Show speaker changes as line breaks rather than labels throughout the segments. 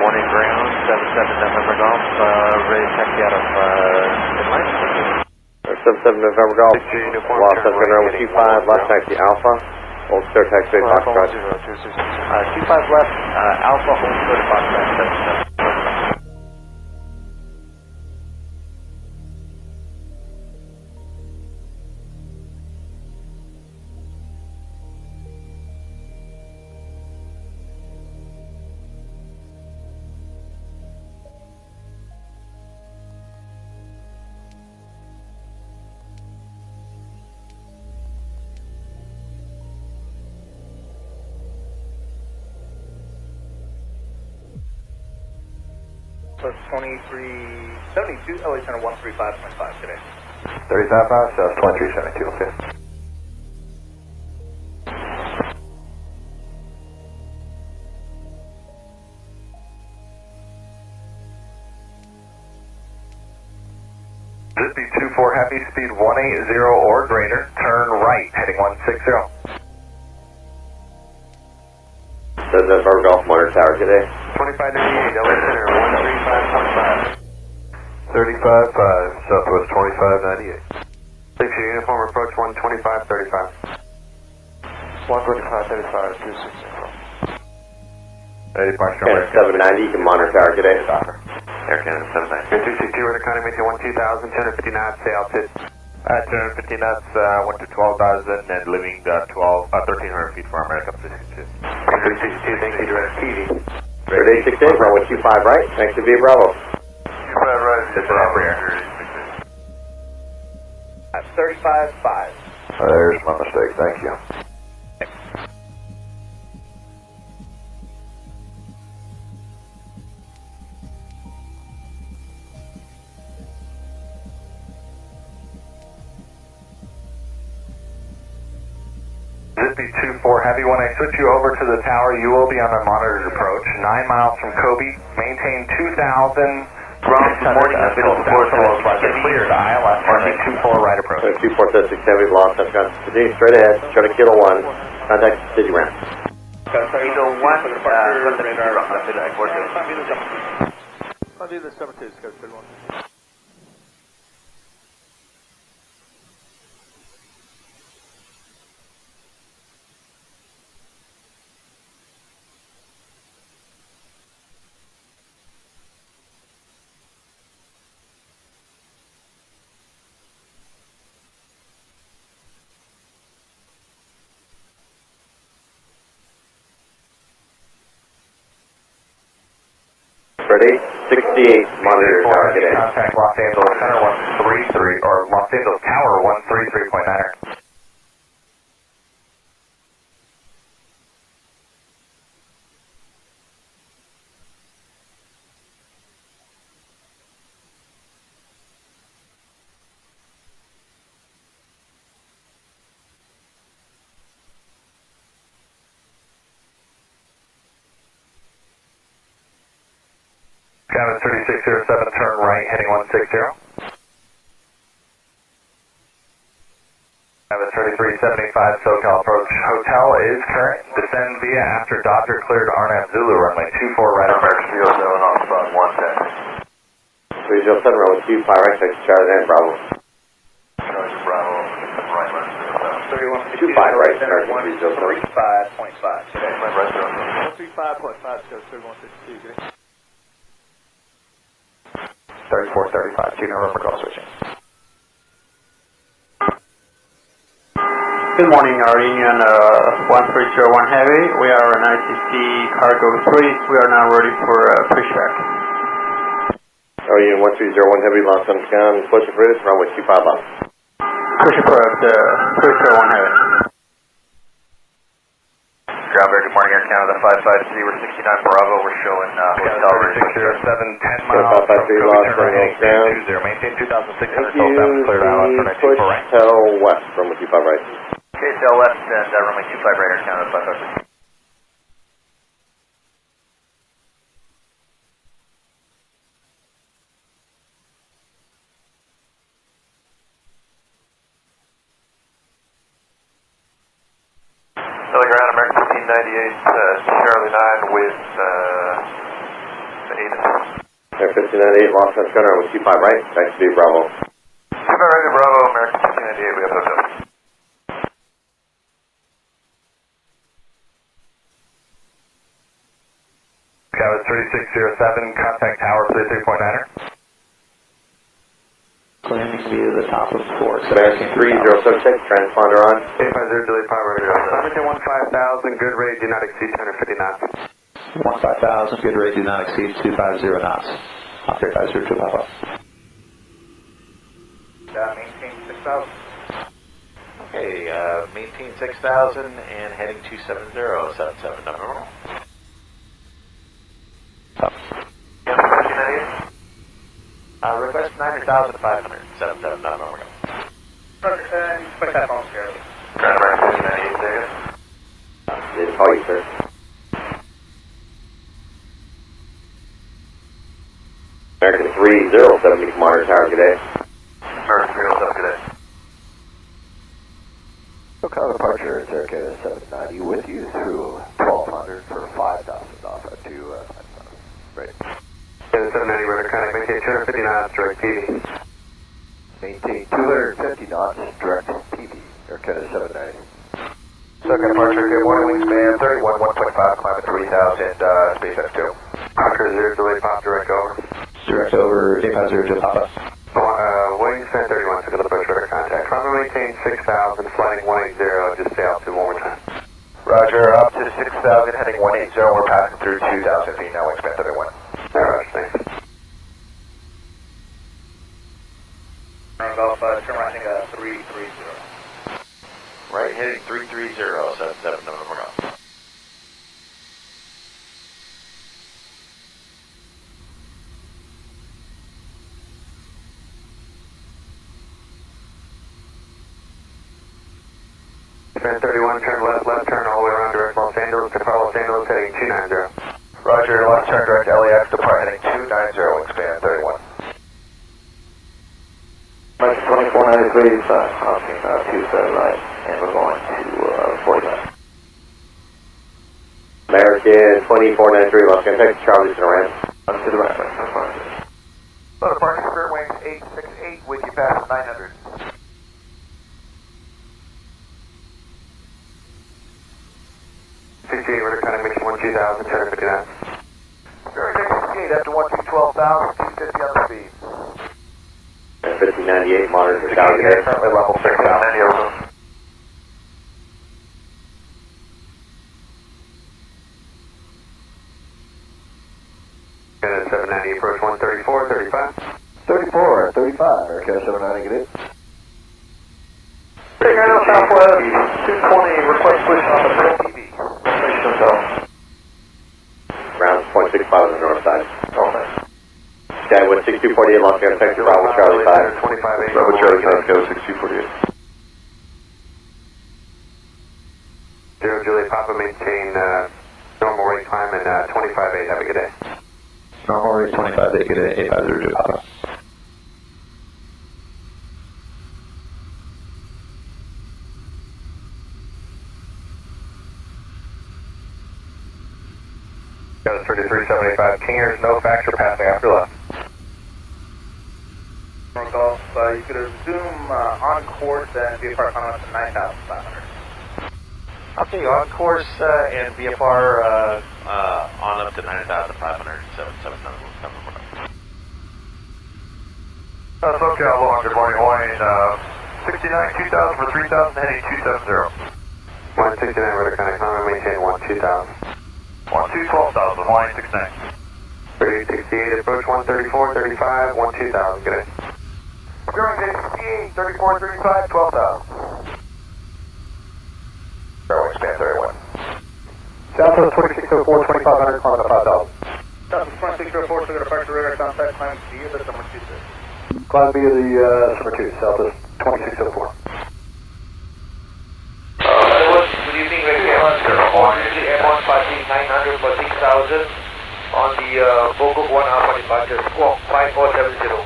Morning, ground, 77 November Golf, uh, ready to taxi out of, uh, Midland.
77 November Golf, Los Angeles
right,
with 25, left taxi Alpha, Old Star Taxi Foxtrot.
Uh, 25 left, uh, Alpha, hold clear to Foxtrot, 77.
So it's 23, 72, oh, it's on a 135.5 today.
35.5, so 2372, okay. Zippy 24 Happy Speed 180 or greater, turn right, heading 160.
77 November Golf, Monitor Tower today.
2538, LA Center, 135.5.
35.5, Southwest 2598.
Six uniform approach 125.35. 125.35, 260.
80 Park
790, you can Monitor Tower today.
Air Canada 79. 262, we're going to maintain 12000, 250 knots, stay altitude.
At 250 knots, uh, went to 12,000 and leaving uh, 12, uh, 1,300 feet for American 62.
262, thank you, direct TV.
Third 868, runway 25 right, next to Via Bravo.
Oh, there's my mistake. Thank you. Zippy 24 Heavy, when I switch you over to the tower, you will be on the monitored approach. Nine miles from Kobe. Maintain 2,000. Bravo, good morning. I've been at the forest follows by to ILS, marking 24 right approach.
2436, heavy loss. I've got continue straight ahead, Charlie Kilo 1, contact City Ramp.
Kilo 1, uh, contact City Ramp, I've been at the forest.
I'll do the 72, Coach 31.
Ready? 68, Monitor today.
Contact Los Angeles Center 133, or Los Angeles Tower 133.9. 3607, turn right, heading 160. Cabin 3375, SoCal approach. Hotel is current. Descend via after Dodger cleared RNAV Zulu, runway 24 right. American 07 on spot 110.
307, runway 25 right, next Charlie and Bravo.
Bravo, right, left.
31,
25 right,
Center,
American 307.
135.5 today.
One three five point five, Coach, third one fifty-two, good.
3435, two November call switching.
Good morning, our Union uh, 1301 Heavy. We are on ICC Cargo 3. We are now ready for uh, pre-check.
Oh, Union 1301 Heavy, Los Angeles, push approved, runway 25 left.
Push approved, uh, 301 Heavy.
Ground Bear, good morning, Air Canada 553, we're 69 Bravo, we're showing uh, hotel room 607, 10 miles from
553
Kobe, turn right,
Angeles
heading
down.
20, maintain 2,600,
Thank
till
you,
7, cleared island, turn right,
push
24 right.
till west, runway 25 right.
Okay, tail left and uh, runway 25 right, Air Canada 553. Telegram American 1598, uh, Charlie 9 with uh, 8.
Air 1598, Los Angeles Gunner with Q5 right, back to be Bravo.
Super ready, Bravo, American 1598, we have hooked up. Kevin 3607, contact tower 33.9er.
Landing via the top of Forks.
American 3076, transponder on.
850 Julie Papa, ready to go. Limited 15000, good rate, do not exceed 250 knots.
15,000, good rate, do not exceed 250 knots. Operator advisory to Papa.
Uh, maintain 6,000.
Okay, uh, maintain 6,000 and heading 270, 77 number. Uh, request 90,500, 77 number.
Roger, and push that phone scarily.
American 1598, Vegas.
Didn't call you, sir. American 3070, monitor tower, good day.
American 307, good day.
SoCal departure, America 790 with you through 1200 for 5,000 off at 2, uh, right.
Kevin 790, radar contact, maintain 250 knots, direct PV.
Maintain 250 knots, direct PV, America 790.
Second departure, good morning, wingspan 31, 1.5, climb at 3000, uh, space X2.
Oscar 0 Julie Papa, direct over.
Direct over 850 to Papa.
Uh, wingspan 31, so good approach radar contact. Runway maintain 6000, flighting 180, just stay altitude one more time.
Roger, up to 6,000, heading 180, we're passing through 2,000 feet now, wingspan 31.
Alright, thanks.
Turn Golf, uh, turn right, I think, uh, 330.
Right, heading 330, 77 number.
Wingspan 31, turn left, left turn all the way around direct Los Angeles to Los Angeles, heading 290.
Roger, left turn direct LAX, depart heading 290, wingspan 31.
American 2493 is uh, crossing uh, 279, and we're going to uh, 45.
American 2493, Los Angeles, Charlie's gonna ramp.
On to the right, right, that's fine.
So departing Spirit Wings 868, with you past 900.
Sixty-eight, radar contact, mission 12000, 250 knots.
Spirit 868, up to 12,000, 250 on the speed.
Air 1598, monitor tower, good.
Currently level 6,000.
Kevin 790, approach 134, 35.
34, 35, America 790, get it?
Big Island Southwest, 220, request push on the Pearl TV. Station Hotel.
Ground 0.65 on the north side.
Oh, nice.
Skyway 6248, Los Angeles, Texas, Bravo, Charlie 5.
25
Bravo Charlie, South Go 6248.
Zero Julie Papa, maintain uh, normal rate climb and uh, 25-8. Have a good day.
Normal rate 25, they get it 850 to Papa.
Got a 3375 King Airs, no factor passing after left.
Turn Golf, uh, you could assume, uh, on course and VFR coming up to 9,500.
Okay, on course uh, and VFR uh, uh, on up to 9,500, 77 number. number.
Uh, SoCal, Long, good morning, Hawaiian, uh, 69, 2000 for 3000, heading 270.
169, radar contact, runway maintain 12000.
12,000, Hawaiian 69.
3868, approach 134, 35, 12000. Good day.
Going 68, 34, 35, 12,000. Airway span 31.
Southwest 2604, 2500, climb at 5,000. Southwest 2604, so got a departure radar contact, climb via the summer 26.
Climb via the uh, summer 2, Southwest 2604.
Good evening, Oscar. Opportunity M1 passing 900 for 6,000 on the uh, Bogok 1 Alpha departure, squawk 5470.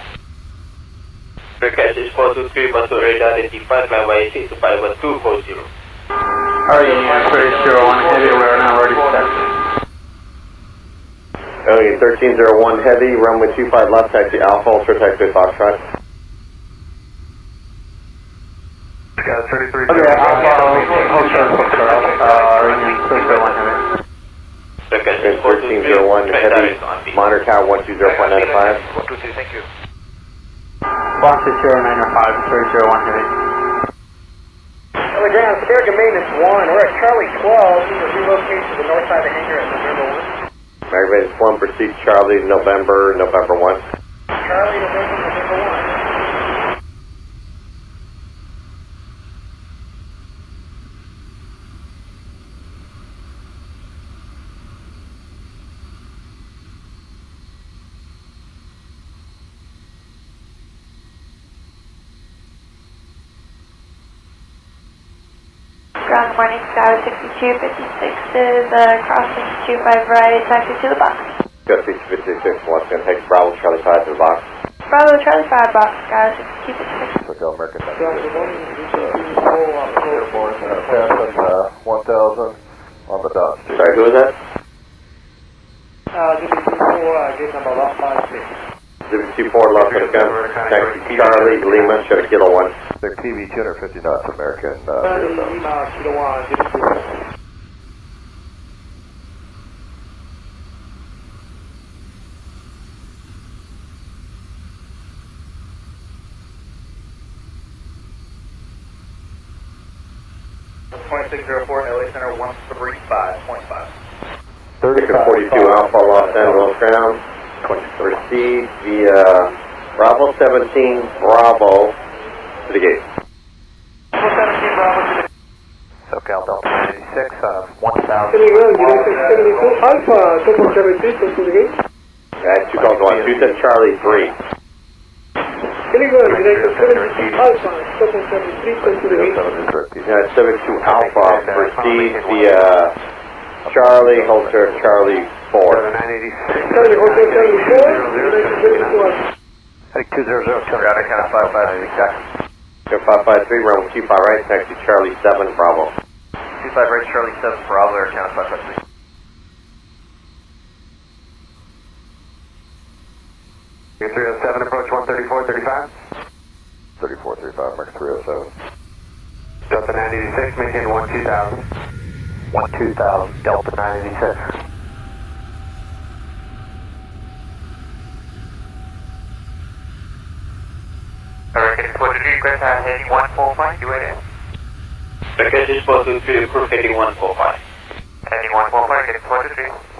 Request is 423 Basu radar 85 by 6 to 51240.
Alright, Union Express 01 Heavy, we are now ready to set.
Alien 1301 Heavy, runway 25 left, taxi Alpha, Ultra taxi Foxtrot.
Got 33.
Okay, Alpha, Hotel Foxtrot, uh, running 301 Heavy.
Alien 1301 Heavy, monitor tower 120.95.
123, thank you.
12095, 301 Heavy.
On the ground, American Maintenance 1, we're at Charlie 12, we will relocate to the north side of the hangar at November 1.
American Maintenance 1, proceed Charlie, November, November 1.
Charlie, November, November 1.
Ground morning, Sky 62, 56 is uh, crossing 25 right, taxi to the box.
Got 56, once again, take Bravo, Charlie 5 to the box.
Bravo, Charlie 5 box, Sky 62, 56.
Hotel American.
Airborne,
Passing uh, 1000 on the dot.
Sorry, who is that?
Uh, this is before, uh, gate number 156.
024 Los Angeles, taxi Charlie, Lima, should have kilo 1.
Their TV 250 knots American. Uh,
Charlie,
PSO.
Lima, Kilo 1, 02.
Twenty-six zero four, LA Center, one three five, point five.
Thirty to 42 Alpha, Los Angeles ground. Proceed via Bravo 17, Bravo to the gate.
SoCal Delta 96, uh, 1000.
Alpha, double seven three, to the gate.
At 2001, you said Charlie 3.
Telegram, Alpha, double seven three, to the gate.
Yeah, 72 Alpha, proceed via Charlie, Holter, Charlie 4.
Charlie, Hotel Charlie 4, United 72 Alpha.
I think 200, got it, kind of 55, exactly.
Go 553, run with 25 right, taxi Charlie 7, Bravo.
25 right, Charlie 7, Bravo, Air Canada 553. Your 307, approach 134, 35.
34, 35, Mark 307.
Delta 986, maintain 12000. 12000, Delta 986.
American 43, request uh, heading 145, you ready?
Package 423, approve heading 145.
Heading 145, get 43.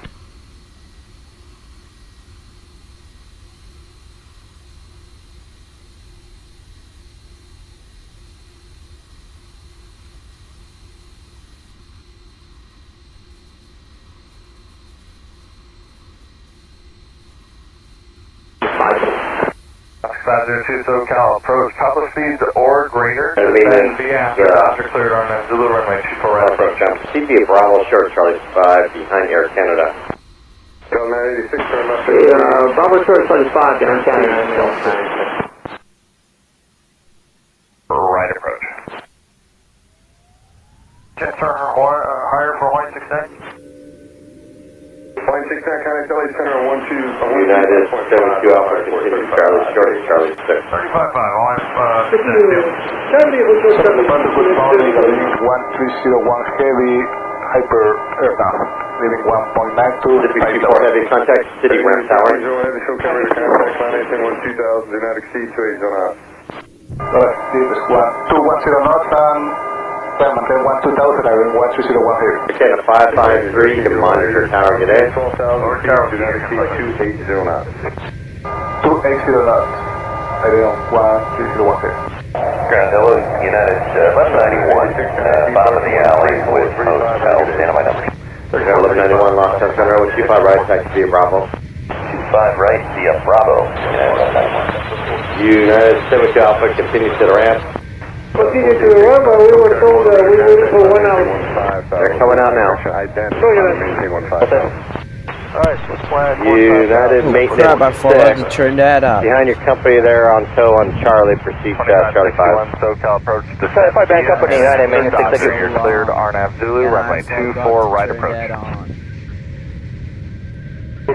Five zero two SoCal approach, top of speeds or greater.
And
Descend
maintenance,
via after
uh,
after cleared on uh, Zulu runway two four right.
Approach jump. Proceed via Bravo, short Charlie 5, behind Air Canada.
Uh, Bravo Charlie Charlie 5, down Canada.
Right approach. Jet turn higher, uh, higher for Hawaii 69.
Point six nine, contact LA Center, one two.
United 72 Alpha, continue Charlie, short Charlie 6.
35 5, Hawaii, uh,
Charlie Hotel Charlie 1301 heavy hyper er, aircraft, leaving 1.92.
54 heavy contact, City Ramp Tower.
heavy show camera contact, line 18 2000, do not exceed 28 zone out. Alright, this is one, two one zero knots and then maintain one two thousand, I mean one two zero one here.
Okay, the 553, you can monitor tower, get in.
12,000 feet, do not exceed 280 knots. Two eight zero knots, I don't, one two zero one.
Ground Hello, United, uh, left 91, uh, bottom of the alley with hotel, stand by numbers.
Air 1191, Los Angeles Center, with 25 right, taxi via Bravo.
25 right via Bravo, United left 91.
United 72 Alpha, continue to the ramp.
Continue to the ramp, but we were told uh, we waited for one hour.
They're coming out now.
Maintain one five
Alright, what's planned?
United Maintenance
Crap, I forgot to
6.
turn that up.
Behind your company there on tow on Charlie, proceed uh, Charlie 5.
SoCal approach.
If I back up on the United Maintenance
Doctor,
Six,
you're cleared, RNAV Zulu, runway
Yeah, I
two four right
turn
approach.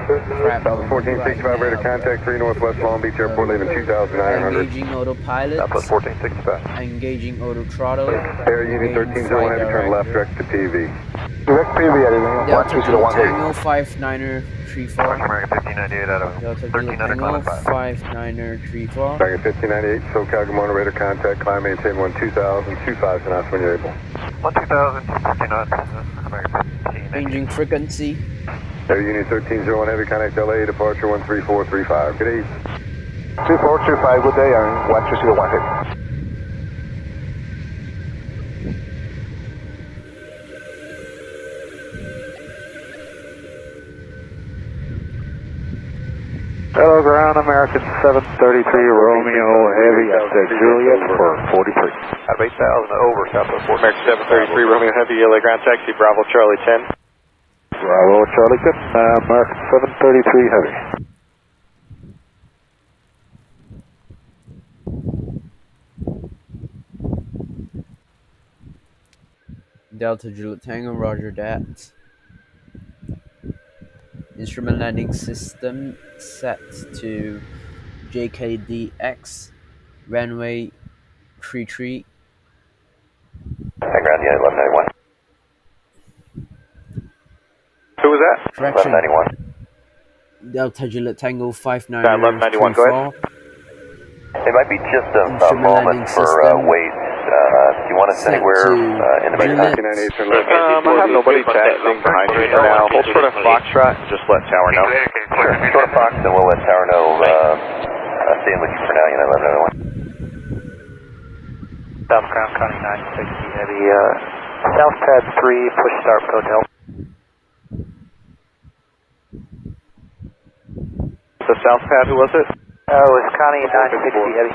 That on. Crap.
1465, radar contact 3 Northwest Long Beach Airport, leaving 2,900.
Engaging autopilot.
Southwest 1465.
Engaging auto throttle.
Air Unit 1301 Heavy, turn left direct to PV.
Direct PV, Arizona
Delta
120
Zulu
1 Heavy.
Tango 59er 34.
American 1598 out of
Delta
1300,
Tango
climb
59er 34.
Target 1598, SoCal, good morning, radar contact, climb, maintain 12000, 25 knots when you're able.
12,000, 250 knots. Uh, American 1598.
Changing frequency.
Air Unit 1301 Heavy, contact LA, departure 13435. Good evening.
2425, good day, and 120 1 Heavy.
Hello, ground American 733 Romeo Heavy at Juliet for 43. At 8,000 over, Southwest 14.
American 733 Romeo Heavy, LA ground taxi, Bravo Charlie 10.
Bravo, Charlie, good. Uh, American 733 Heavy.
Delta Juliet Tango, roger that. Instrument landing system set to JKDX, runway 33.
Hang ground, yeah, 1191.
Who was that?
Correction.
1191.
Delta Juliet Tango 59.
Uh, 1191, go ahead.
It might be just a, a
Instrument
moment
landing
for uh,
system.
wait. Uh, do you want us
Set
anywhere
to
uh, in the
Juliet.
meantime?
1998, turn left. Um, I have nobody taxiing behind me for now. Hold short of Foxtrot and just let Tower know.
Sure. Short of Fox, and we'll let Tower know. Uh, uh, staying with you for now, you know, 1191.
South Crown County 960 Heavy, uh, South Pad 3, push start hotel.
The South Pad, who was it?
Uh, oh, it's Connie 960 Heavy.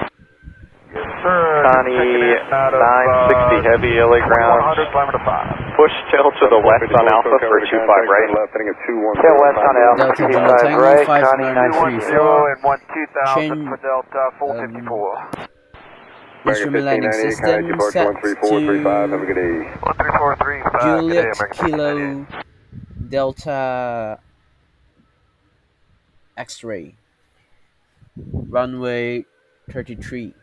Connie 960 uh, Heavy, LA ground.
100, 5.
Push tail to the west on Alpha for 25 right.
Left, heading at 21.
Tail west on Alpha,
Delta
25
Juliet
right, Connie
5934.
960 and 12000
Change,
for Delta 454.
Instrument landing system set to
13435, have a good day.
13435,
Juliet Kilo Delta X-ray. Runway 33.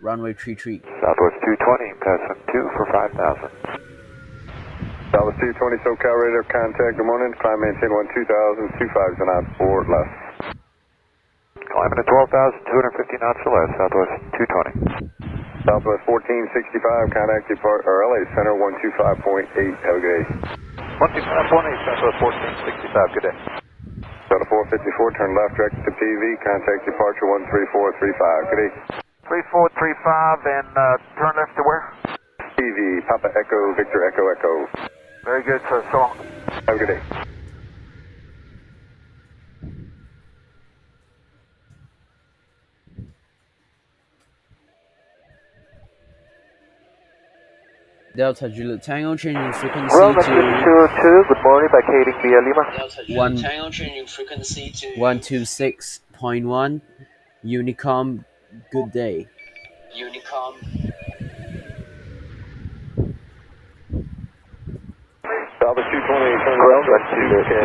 Runway 33.
Southwest 220, passing 2 for 5,000.
Southwest 220, SoCal radar contact, good morning. Climb maintain 12000, 25 knots 4 less.
Climbing at 12,250 knots or less, Southwest 220.
Southwest 1465, contact depart, or LA Center 125.8, have a good day.
125.8, Southwest 1465, good day.
Delta 454, turn left direct to PV, contact departure 13435, good day.
3435 and uh, turn left to where?
PV, Papa Echo, Victor Echo Echo.
Very good, sir. So long.
Have a good day.
Delta Juliet Tango changing frequency
Roman
to
202, good morning, vacating via Lima.
one
Tango changing frequency to
126.1 Unicom. Good day.
Unicom.
Southwest 220, turn
Roman
left direct to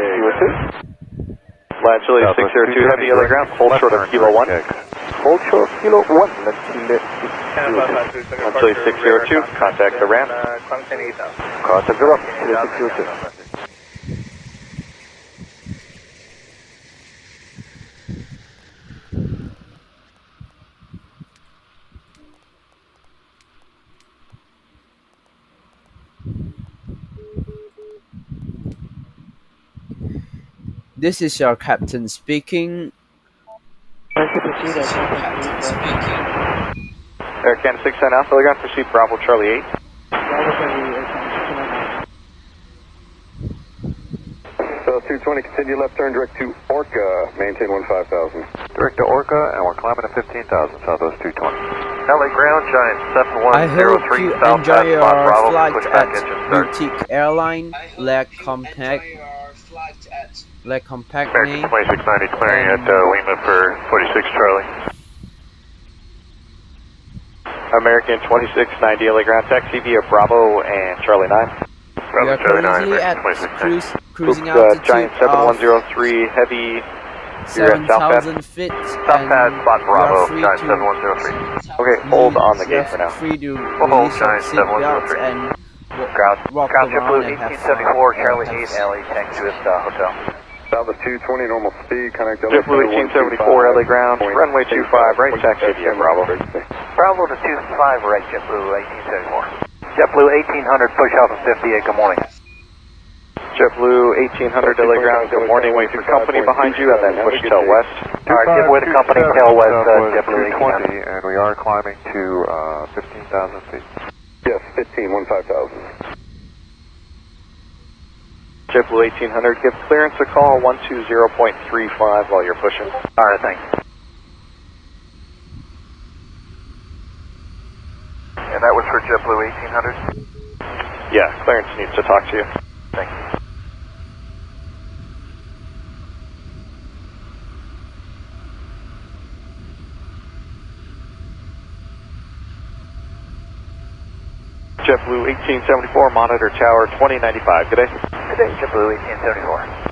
202.
Flat Chili 602, heavy LA ground, hold short of Kilo 1.
Hold short, kilo 1, Chile
On Chili 602, contact the ramp.
Contact the rock, Chile 602.
This is your captain speaking.
Captain speaking.
Air Canada 610 Alpha, LA ground, proceed Bravo Charlie 8. South 220, continue left turn direct to Orca, maintain 15,000.
Direct to Orca, and we're climbing to 15,000, Southwest 220.
LA ground, Giant
I hope
7103,
you
South
enjoy your
Bravo,
flight
push back
at
engine.
Boutique Airline. Let
Enjoy
compact,
your flight at
let compact
American
me.
2690 clearing at uh, Lima for 46 Charlie.
American 2690 LA ground taxi via Bravo and Charlie 9.
We are currently at cruise, cruising
Oops, uh,
altitude
Giant 7103 Heavy. You're at South Pad.
7,000 feet
South Pad, spot Bravo,
are
Giant 7103. Okay, hold on the gate for now.
free to
We'll hold Giant 7103.
and
Ground,
walk
ground
around
JetBlue 1874. Charlie
Uh,
8, LA, tank to this uh, hotel.
Southwest 220, normal speed, contact
JetBlue 1874, LA ground, runway 25, right taxi via Bravo. Bravo to 25, right JetBlue 1874. JetBlue 1800, push out to 58, good morning. JetBlue 1800, LA ground, good morning, wait for company behind you, and then push tail west. Alright, give way to company, tail west, uh, JetBlue 1800.
and we are climbing to uh, 15,000 feet. Yes, 15, 15,000.
JetBlue 1800, give clearance to call 120.35 while you're pushing. Alright, thanks. And that was for JetBlue 1800? Yeah, clearance needs to talk to you. Thank you. JetBlue 1874, monitor tower 2095. Good day. Day, JetBlue 1874.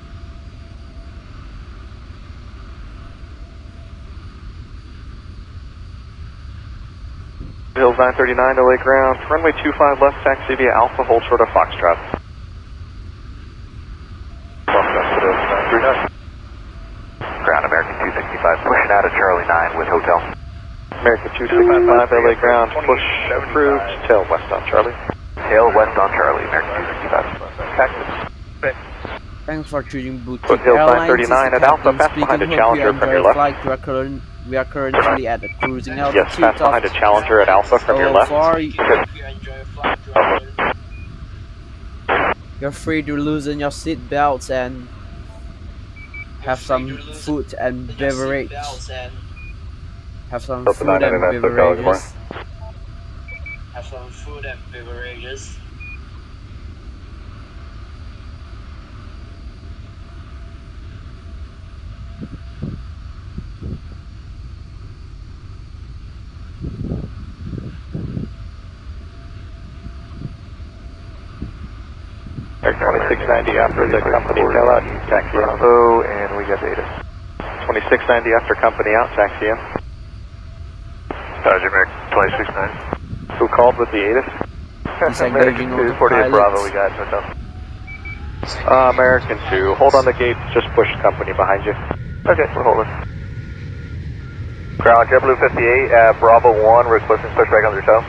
Hills 939, LA ground, runway 25 left, taxi via Alpha, hold short of Foxtrot. Ground American 265, pushing out of Charlie 9 with hotel. American 265, LA ground, push approved, tail west on Charlie. Tail west on Charlie, American 265. Taxi.
Thanks for choosing Boutique
Foothills
Airlines.
939
This is
at Alpha,
Captain
pass
speaking.
behind a Challenger from your
your
left.
We are, current, we are currently at a cruising altitude
Yes, pass behind a Challenger at Alpha from your left.
far, You're free to loosen your seat belts and have some food and beverage. Have some food and
999, SoCal, good morning.
beverages.
Have some food and beverages.
Air 2690 after the company tail out, taxi in. Oh, and we got data. 2690 after company out, taxi in. Roger, American 2690. Who called with the ATIS?
Disengaging all the
48 Bravo, we got hotel. Uh, American 2, hold on the gate, just push company behind you. Okay, we're holding. Ground, JetBlue 58, uh, Bravo 1, requesting pushback on your tail.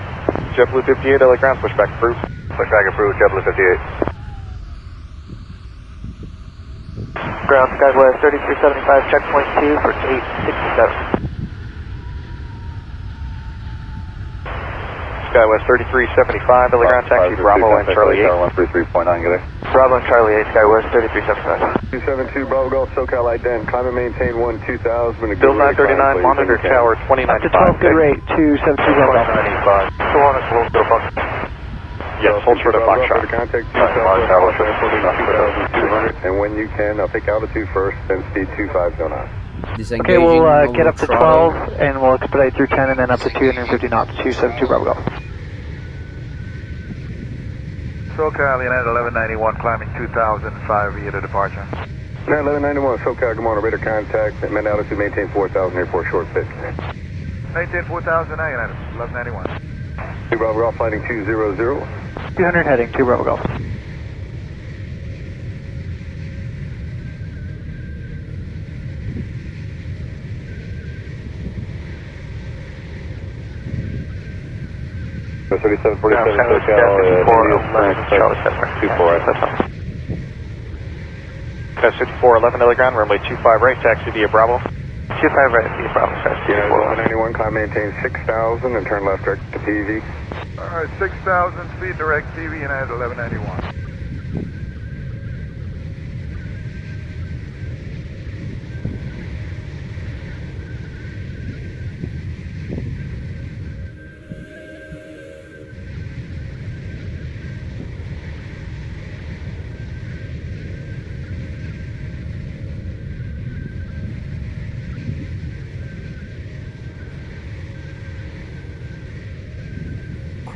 JetBlue 58, LA ground, pushback approved. Pushback approved, JetBlue 58. Ground Skywest 3375, checkpoint 2 for 867. Skywest 3375, LA ground taxi, Bravo and Charlie 8.
133.9, good day.
Bravo and Charlie 8, Skywest 3375.
272, Bravo Golf, SoCal Light Den, climb and maintain 1 2000. and a good
Bill 939, monitor
if you can.
tower 2095.
good rate, 272 Bravo.
95. Still on us, we'll go Fox. Yes, hold short of
Bravo,
Foxtrot.
for contact
Alright, Mars Tower,
2,200, and when you can, I'll take altitude first, then speed 25 knots.
Disengaging
Okay, we'll uh, get up to
throttle.
12 and we'll expedite through 10 and then up to 250 knots, 272 Bravo Golf.
SoCal United 1191 climbing 2005 via the departure.
Now 1191, SoCal, come on, radar contact, at altitude, maintain 4,000, airport short pitch.
Maintain 4000 now United 1191.
Two Bravo Golf, flighting 200.
200 heading, 2 Bravo Golf.
So 37, 47,
Yeah,
SoCal,
Skywest
uh,
54,
India,
Charlie
Charlie
7.
24, right, that's fine.
Test 5411 LA ground, runway 25 right, taxi via Bravo. 25 right, via Bravo, test
Yeah,
5411.
191, climb, maintain 6,000, and turn left direct to PV.
Alright, 6000 speed direct PV United 1191.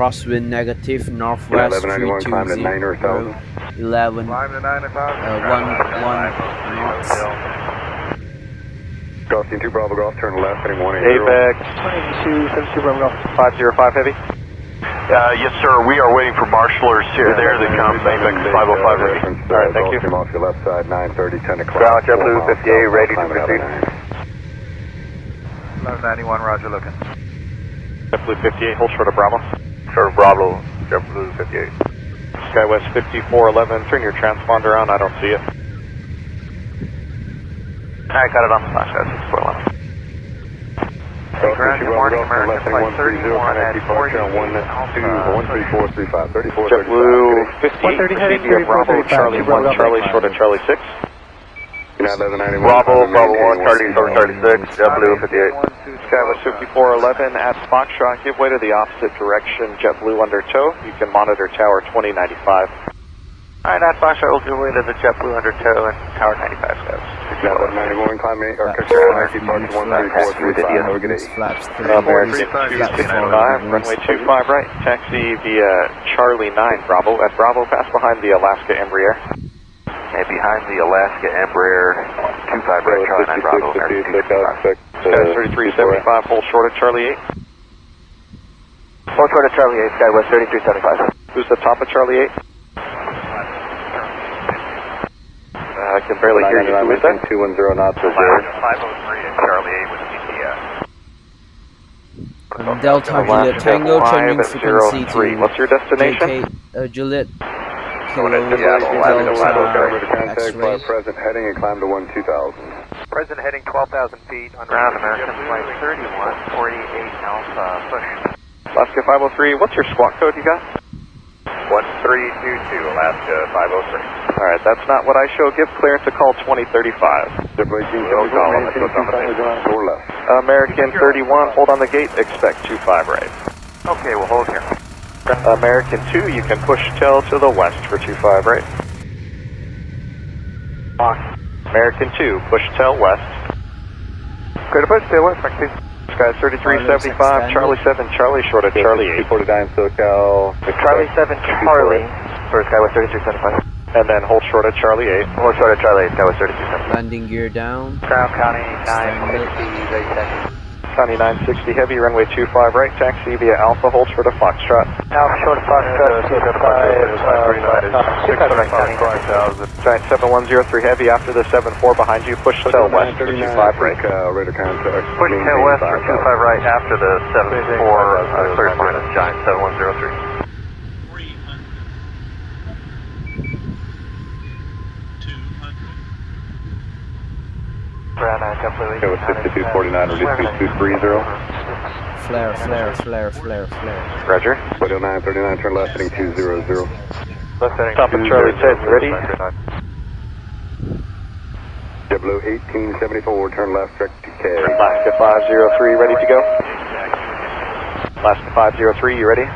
Crosswind negative northwest
1191, climb to 9 or
320 11
Climb to 9 o'clock.
uh, 1 1 knots.
Gulfstream 2 Bravo Golf, turn left, heading 180.
AVEX
22, 72 Bravo Golf.
505 Heavy.
Uh, yes, sir. We are waiting for marshalers here. There they come. AVEX 505 heavy.
All right, thank you. off your left side, 930, 10 o'clock.
Ground JetBlue 58, ready to proceed.
1191, roger looking.
JetBlue 58, hold short of Bravo.
Sir, Bravo, JetBlue 58.
SkyWest 5411, turn your transponder on, I don't see it.
I got it on the flash, guys, 6411.
Ground, good morning, American Flight 31 at 40, uh, 13435, 34,
JetBlue 58, India Bravo, Charlie 1, Charlie short of Charlie 6.
United 1191.
Bravo, Bravo 1, Charlie, over 36, JetBlue 58.
SkyWest 5411 at Foxtrot, give way to the opposite direction, JetBlue under tow. You can monitor tower 2095.
Alright, that Foxtrot will give way to the JetBlue under tow and Tower 95, guys.
United 1191, climb 8, or correct, departure 13435, have a good day.
Flaps
American
3
265, runway 25 right, taxi via Charlie 9 Bravo. At Bravo, pass behind the Alaska Embraer.
And behind the Alaska Embraer 25 right, Charlie 9 Bravo, American 265.
Sky 3375, hold short of Charlie 8.
Hold short of Charlie 8, SkyWest 3375.
Who's the top of Charlie 8? Uh, I can barely hear you. Who is that?
210 knots reserved.
503 and Charlie 8 with the BTS.
Delta Juliet Tango changing frequency to
What's your destination?
JK uh, Juliet Kilo
Seattle, Delta,
Delta
contact by
X-ray.
present heading and climb to 1 2000.
Present heading 12,000 feet on
Ground American Flight 3148 Alpha, push.
Alaska 503, what's your squawk code you got?
1322, Alaska 503.
Alright, that's not what I show. Give clearance to call 2035.
We'll call them, let's go down the page.
Door left.
American 31, hold on the gate, expect 25 right.
Okay, we'll hold here.
American 2, you can push tail to the west for 25 right. American 2, push tail west.
Clear to push, stay west, Maxine.
Sky 3375, Charlie 7, Charlie short of Charlie 8.
249 SoCal.
Charlie 7, Charlie. For Skywest 3375.
And then hold short of Charlie 8.
Hold short of Charlie 8, Skywest 3375.
Landing gear down.
Crown County
Stand
960, very second.
County 960 heavy, runway 25 right, taxi via Alpha, hold short of Foxtrot.
Alpha short Foxtrot, 255, uh,
Giant 7103 heavy after the 74 behind you, push tail west for 25 right.
Uh, radar contact.
Push tail west for 25 right after the 74, uh, clear minus Giant 7103. Ground 9, JetBlue
Okay, with 5249, reduce to 230.
Flare, flare, flare, flare, flare.
Roger.
Hotel 939, turn left heading 200.
Left heading
Top of Charlie 10, ready?
JetBlue 1874, turn left, direct to K.
Alaska 503, ready to go? Alaska 503, you ready?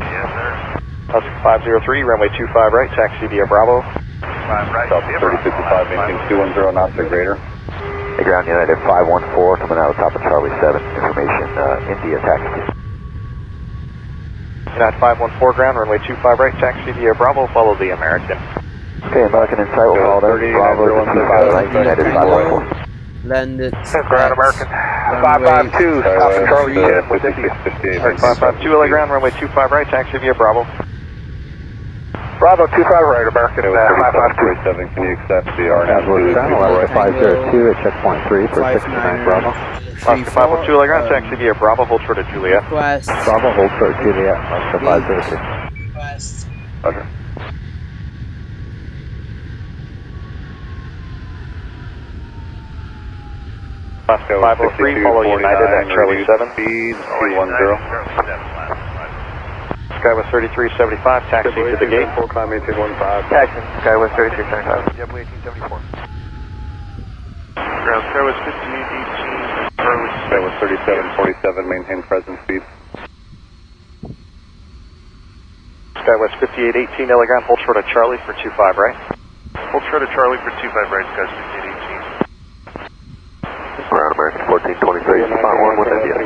Yes, sir.
Alaska 503, runway 25 right, taxi via Bravo.
5 right.
South 3055, maintain 210 knots or greater.
Hey, Ground United 514, coming out of top of Charlie 7. Information, uh, India taxi.
United 514 ground, runway 25 right, taxi via Bravo, follow the American.
Okay, American Insight will follow there. Bravo to 25 right, United 514.
Landed.
Ground American 552, top of Charlie 7 with India.
Alright, 552 LA ground, runway 25 right, taxi via Bravo.
Bravo 25 right, American
Okay,
uh, 552.
can you accept the RNAV
Alaska 502
at checkpoint 3
for 69 Bravo.
Alaska 512 LA ground, taxi via Bravo, hold short of Juliet.
Request.
Bravo, hold for Juliet, Alaska 506.
Request.
Roger.
Alaska 503, follow United at Charlie 7.
Speed 210.
Skywest 3375, taxi to the gate.
Full climb 1815.
Taxi, Skywest 3375.
JetBlue 1874.
Ground Skywest 5818, Charlie
That was 3747, maintain present speed.
Skywest 5818, LA ground, hold short of Charlie for 25 right.
Hold short of Charlie for 25 right, guys, 5818.
Ground American 1423, spot 1 with India.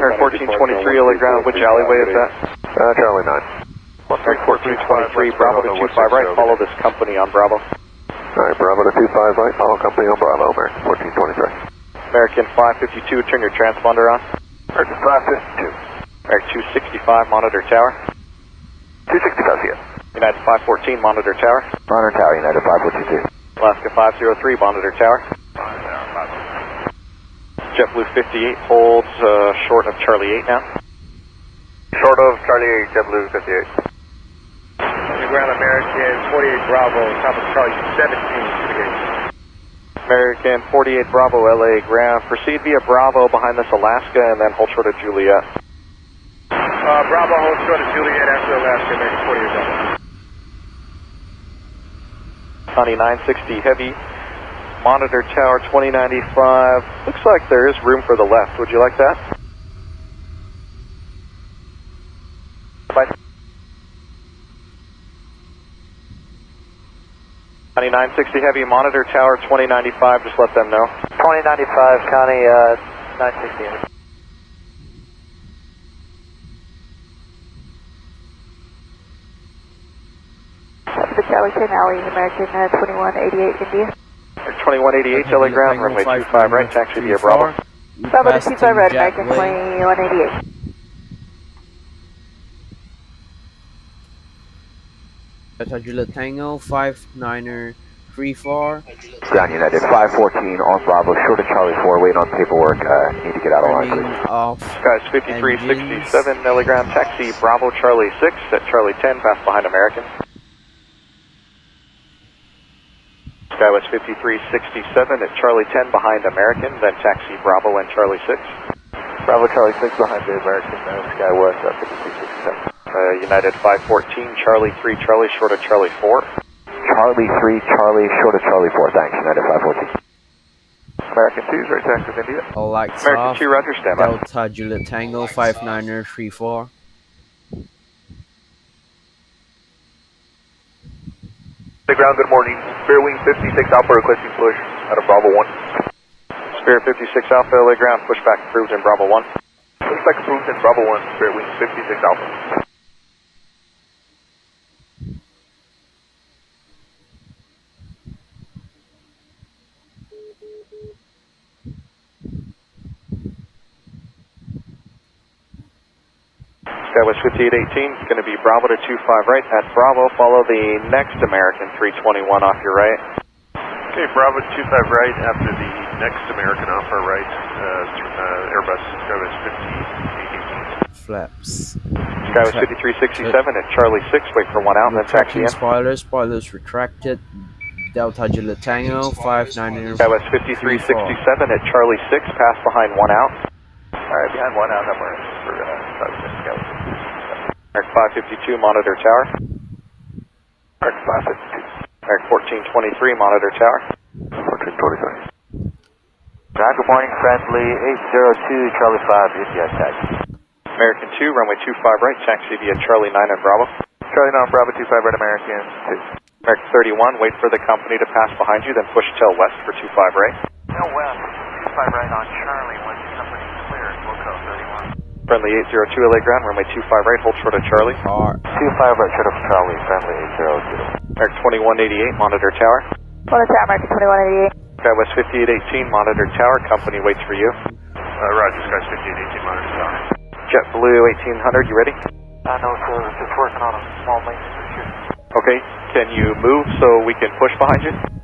Air 1423, LA ground, which alleyway is that?
Uh, Charlie 9.
American 1423, Bravo to 25 right, follow this company on Bravo.
Alright, Bravo to 25 right, follow company on Bravo, American 1423.
American 552, turn your transponder on.
American 552.
American 265, monitor tower.
265 here.
United 514, monitor tower.
Monitor Tower, United 542.
Alaska 503, monitor tower. JetBlue 58 holds uh, short of Charlie 8 now.
Short of Charlie 8, JetBlue 58.
Ground American 48 Bravo, top of Charlie 17 to the gate.
American 48 Bravo LA ground. Proceed via Bravo behind this Alaska and then hold short of Juliet.
Uh, Bravo hold short of Juliet after Alaska, American 48 Bravo.
Connie 960 heavy. Monitor tower 2095. Looks like there is room for the left. Would you like that? Bye. Connie 960 heavy. Monitor tower 2095. Just let them know.
2095, Connie, uh, 960.
The Charlie 10 Alley, American uh, 2188 India.
2188 LA ground. Runway 25 right. Taxi via Bravo.
Bravo to
Passed
25 Red,
Jack
American
Way.
2188.
Delta Juliet Tango 59er 34.
Ground United 514 on Bravo, short of Charlie 4, waiting on paperwork. Uh, need to get out of line,
Turning
please.
off.
Skies 5367 LA ground. Taxi Bravo Charlie 6 at Charlie 10. Pass behind American. Skywest 5367 at Charlie 10 behind American, then taxi Bravo and Charlie 6.
Bravo Charlie 6 behind the American uh, Skywest 5367.
Uh, United 514, Charlie 3, Charlie short of Charlie 4.
Charlie 3, Charlie, short of Charlie 4. Thanks, United 514.
American 2 is right taxi of India.
All lights
American
off.
2, Roger, stand by.
Delta Juliet Tango 59er 34.
The ground, good morning. Spear Wing 56 Alpha requesting push out of Bravo 1.
Spirit 56 Alpha LA ground, pushback approved in Bravo 1.
Pushback approved in Bravo 1, Spirit Wing 56 Alpha.
Skywest 5818 is going to be Bravo to 25 right. At Bravo, follow the next American 321 off your right.
Okay, Bravo 25 right after the next American off our right, uh, th- uh, Airbus Skywest 5818.
Flaps.
Skywest 5367 at Charlie 6, wait for one out and then taxi
Retracting
in.
spoilers. Spoilers retracted. Delta Juliet Tango 59er
Skywest 5367 at Charlie 6, pass behind one out.
Alright, behind one out, number for uh, Skywest Skywest.
Eric 552, monitor tower.
American 552.
Eric 1423, monitor tower.
1423.
Ground, good morning. Friendly 802, Charlie 5, India taxi.
American 2, runway 25 right, taxi via Charlie 9 and Bravo.
Charlie 9, Bravo 25 right, American 2.
American 31, wait for the company to pass behind you, then push tail west for 25 right.
Tail west, 25 right on Charlie, once company cleared, Wilco 31.
Friendly 802 LA ground, runway 25 right, hold short of Charlie.
Car.
25 right, short of Charlie, friendly 802.
Eric 2188, monitor tower.
Monitor Tower, American 2188.
Skywest 5818, monitor tower, company waits for you.
Uh, Roger, Skies 5818, monitor tower.
JetBlue 1800, you ready?
Uh, no, sir, just working on a small maintenance issue.
Okay, can you move so we can push behind you?
Yeah,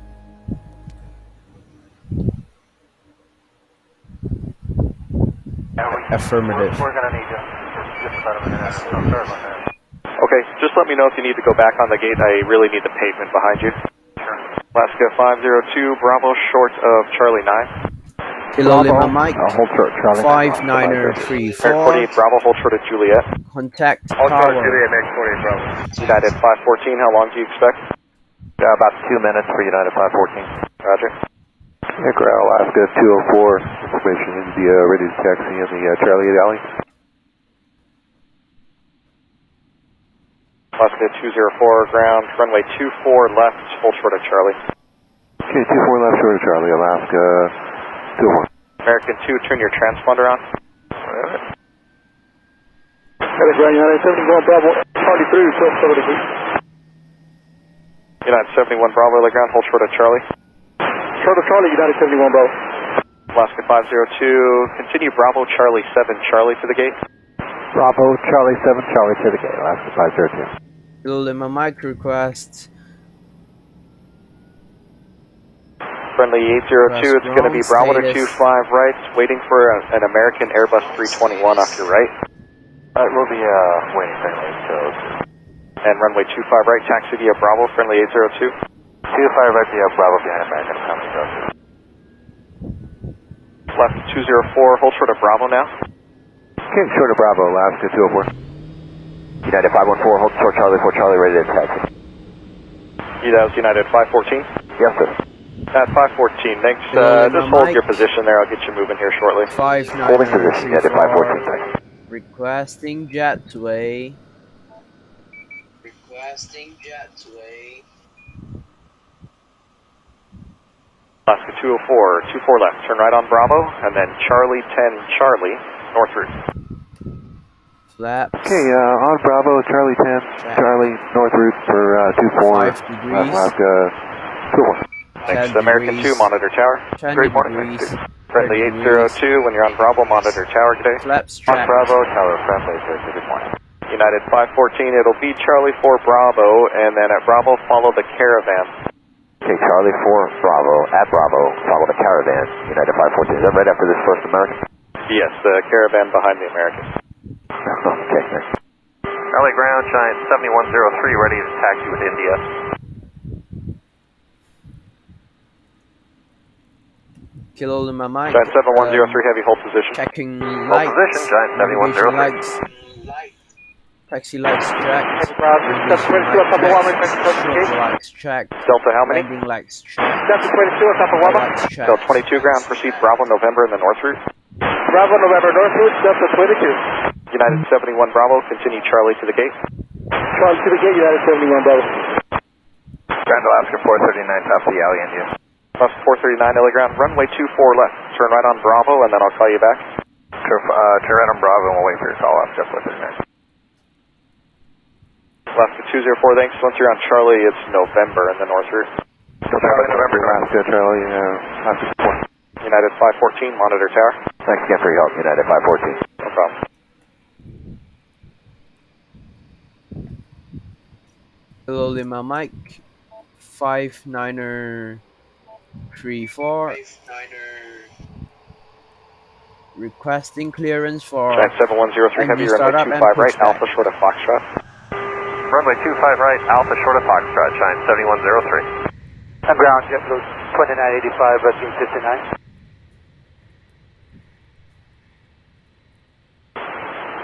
we,
Affirmative.
We're, we're gonna need you just, just about a minute. Sorry about that.
Okay, just let me know if you need to go back on the gate. I really need the pavement behind you. Alaska 502, Bravo short of Charlie 9.
Below Lima Mike.
Uh, hold short, Charlie.
59er
48 Bravo, hold short of Juliet.
Contact
All short of
tower.
Juliet, American 48 Bravo.
United 514, how long do you expect?
Uh, about two minutes for United 514.
Roger.
Ground, Alaska 204, information India, ready to taxi in the uh, Charlie 8 alley.
Alaska 204, ground, runway 24 left, hold short of Charlie.
Okay, 24 left short of Charlie, Alaska 204.
American 2, turn your transponder on.
Alright. Got a
Ground United 71 Bravo, Charlie 3, request over the gate.
United 71 Bravo, LA ground, hold short of Charlie.
Short of Charlie, United 71 Bravo.
Alaska 502, continue Bravo, Charlie 7, Charlie to the gate.
Bravo, Charlie 7, Charlie to the gate, Alaska 502.
Kilo Lima Mike request.
Friendly 802, it's going to be
Cross
Bravo to 25 right, waiting for a, an American Airbus 321 off your right.
Alright, we'll be uh, waiting friendly, so...
And runway 25 right, taxi via Bravo, friendly 802.
25 right, yeah, Bravo behind American coming up.
Left 204, hold short of Bravo now.
King short of Bravo, Alaska 204. United 514, hold short Charlie 4 Charlie, ready to taxi.
Yeah, that was United 514.
Yes, sir.
At 514, thanks.
Kilo
Uh, just hold
Mike.
your position there, I'll get you moving here shortly.
Five
Holding position, United 514, thanks.
Requesting jetway.
Requesting jetway.
Alaska 204, 24 left, turn right on Bravo, and then Charlie 10 Charlie, north route.
Flaps.
Okay, uh, on Bravo, Charlie 10, Charlie, north route for uh, 24,
Five degrees.
Alaska 201.
Thanks, American
degrees.
2, monitor tower. Great morning.
degrees.
Friendly
10
802, when you're on Bravo, monitor tower today.
Flaps
On. Bravo, tower friendly, Thursday, good morning. United 514, it'll be Charlie 4 Bravo, and then at Bravo, follow the caravan.
Okay, Charlie 4 Bravo, at Bravo, follow the caravan, United 514. Is that right after this first American?
Yes, the caravan behind the American.
okay, thanks.
LA ground, Giant 7103, ready to taxi with India.
Kilo Lima Mike.
Giant 7103,
um,
heavy hold position.
Checking
Hold
lights.
position, Giant 7103.
lights. Taxi lights checked.
Bravo,
Navigation
Delta 22,
lights
Papa Wama,
checked.
request over the
Strobe
gate.
lights checked.
Delta, how many?
Landing lights checked.
Delta 22, Papa Wama.
Lights.
Delta 22 ground, proceed Bravo, November in the north route.
Bravo, November, North route, Delta 22.
United 71 Bravo, continue Charlie to the gate.
Charlie to the gate, United 71 Bravo.
Grand Alaska 439, top of the alley, India.
Bus 439 LA ground, runway 24 left. Turn right on Bravo, and then I'll call you back.
Turn, uh, turn right on Bravo and we'll wait for your call off, Jeff 439.
Alaska 204, thanks. Once you're on Charlie, it's November in the north route.
Charlie, November,
Alaska, Charlie, uh, Alaska 4.
United 514, monitor tower.
Thanks again for your help, United 514.
No problem.
Kilo Lima Mike. Five niner three. Requesting clearance for
Giant 7103, heavy
engine
runway
startup and
25 right,
pushback.
Alpha short of Foxtrot.
Runway 25 right, Alpha short of Foxtrot, Giant 7103.
And ground, JetBlue 2985, Rescue 59.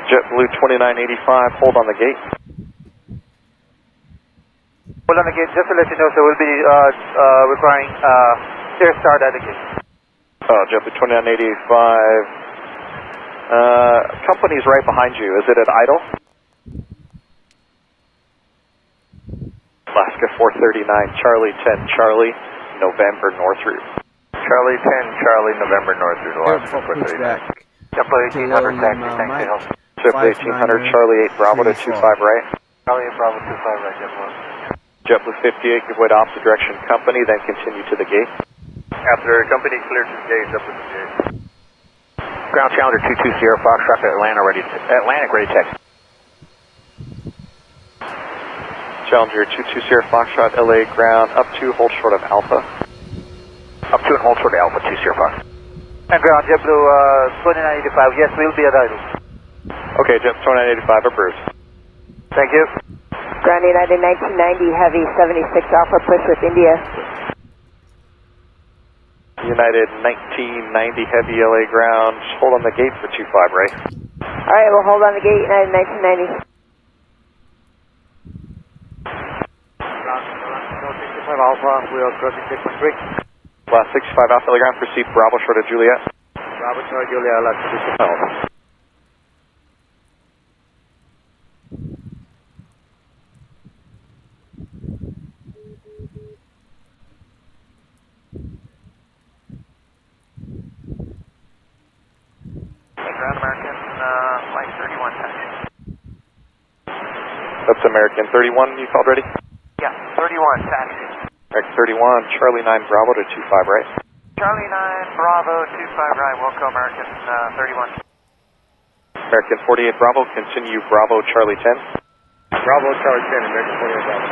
JetBlue 2985, hold on the gate.
Hold on again, just to let you know, so we'll be uh, uh, requiring uh, air start at the gate.
Oh, JetBlue 2985. Uh, company's right behind you. Is it at idle? Alaska 439, Charlie 10, Charlie, November North Route.
Charlie 10, Charlie, November North Route, Alaska
airport
439.
pushback.
JetBlue
Kilo
1800, taxi,
Lima
thanks for help.
Mike.
1800, Charlie 8 Bravo to 25 right.
Charlie 8 Bravo 25 right, JetBlue.
JetBlue 58, give way to opposite direction company, then continue to the gate.
After company cleared to the gate, JetBlue 58.
Ground Challenger 220 Sierra Foxtrot to Atlanta, ready to, Atlantic, ready to taxi.
Challenger 22 Sierra Foxtrot, LA ground, up to, hold short of Alpha.
Up to and hold short of Alpha 2 Sierra Fox.
And ground, JetBlue uh, 2985, yes, we'll be at idle.
Okay, Jet 2985 approved.
Thank you.
Ground United 1990 Heavy 76 Alpha push with India.
United 1990 Heavy LA ground, hold on the gate for 25 right.
Alright, we'll hold on the gate United 1990.
Ground 65 Alpha, we are crossing checkpoint break.
Last 65 Alpha ground, proceed Bravo short of Juliet.
Bravo Charlie Julia, Alaska 2
Ground American, uh, flight 31 taxi.
That's American 31, you called ready?
Yeah, 31, taxi.
American 31, Charlie 9 Bravo to 25 right.
Charlie 9, Bravo, 25 right, Wilco, American uh, 31.
American 48 Bravo, continue Bravo Charlie 10.
Bravo, Charlie 10, American 48 Bravo.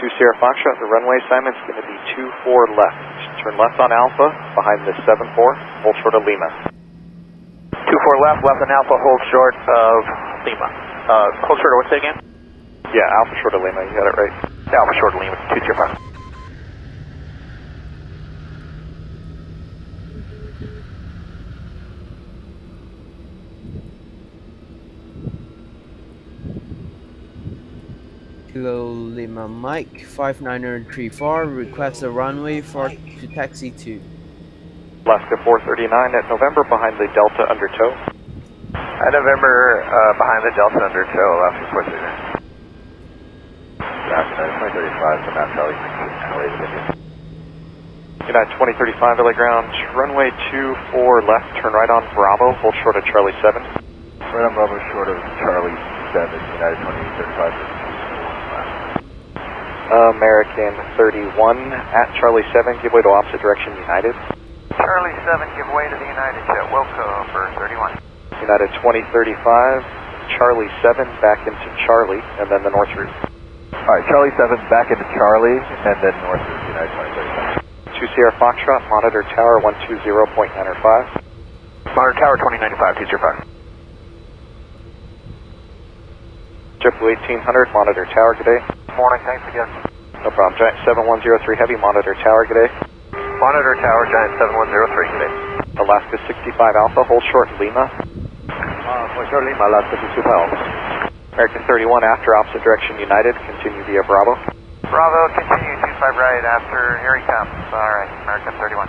2 Sierra Foxtrot, the runway assignment's going to be 2-4 left. Turn left on Alpha, behind the 7-4, hold short of Lima.
2 4 left, left and Alpha, hold short of Lima. Uh, hold short of what's that again?
Yeah, Alpha short of Lima, you got it right.
Alpha short of Lima, 205.
Kilo Lima Mike 5934 request a runway for to taxi 2.
Alaska 439 at November behind the Delta under tow.
At November, uh, behind the Delta under tow, Alaska 439.
Alaska 2035, so now Charlie 6, LA to India.
United 2035 LA ground, runway 24 left, turn right on Bravo, hold short of Charlie 7.
Right on Bravo, short of Charlie 7, United 2035.
American 31 at Charlie 7, give way to opposite direction United.
Charlie 7, give way to the United jet, Wilco for 31.
United 2035, Charlie 7 back into Charlie, and then the north route.
Alright, Charlie 7 back into Charlie, and then north route, United 2035.
2 Sierra Foxtrot, monitor tower 120.905.
Monitor tower 2095, 205.
JetBlue 1800, monitor tower, good day.
Morning, thanks again.
No problem. Giant 7103 Heavy, monitor tower, good day.
Monitor tower, Giant 7103, good day.
Alaska 65 Alpha, hold short Lima.
Uh, short Lima, Alaska 65 Alpha.
American 31 after opposite direction United, continue via Bravo.
Bravo, continue 25 right after, here he comes. Alright, American 31.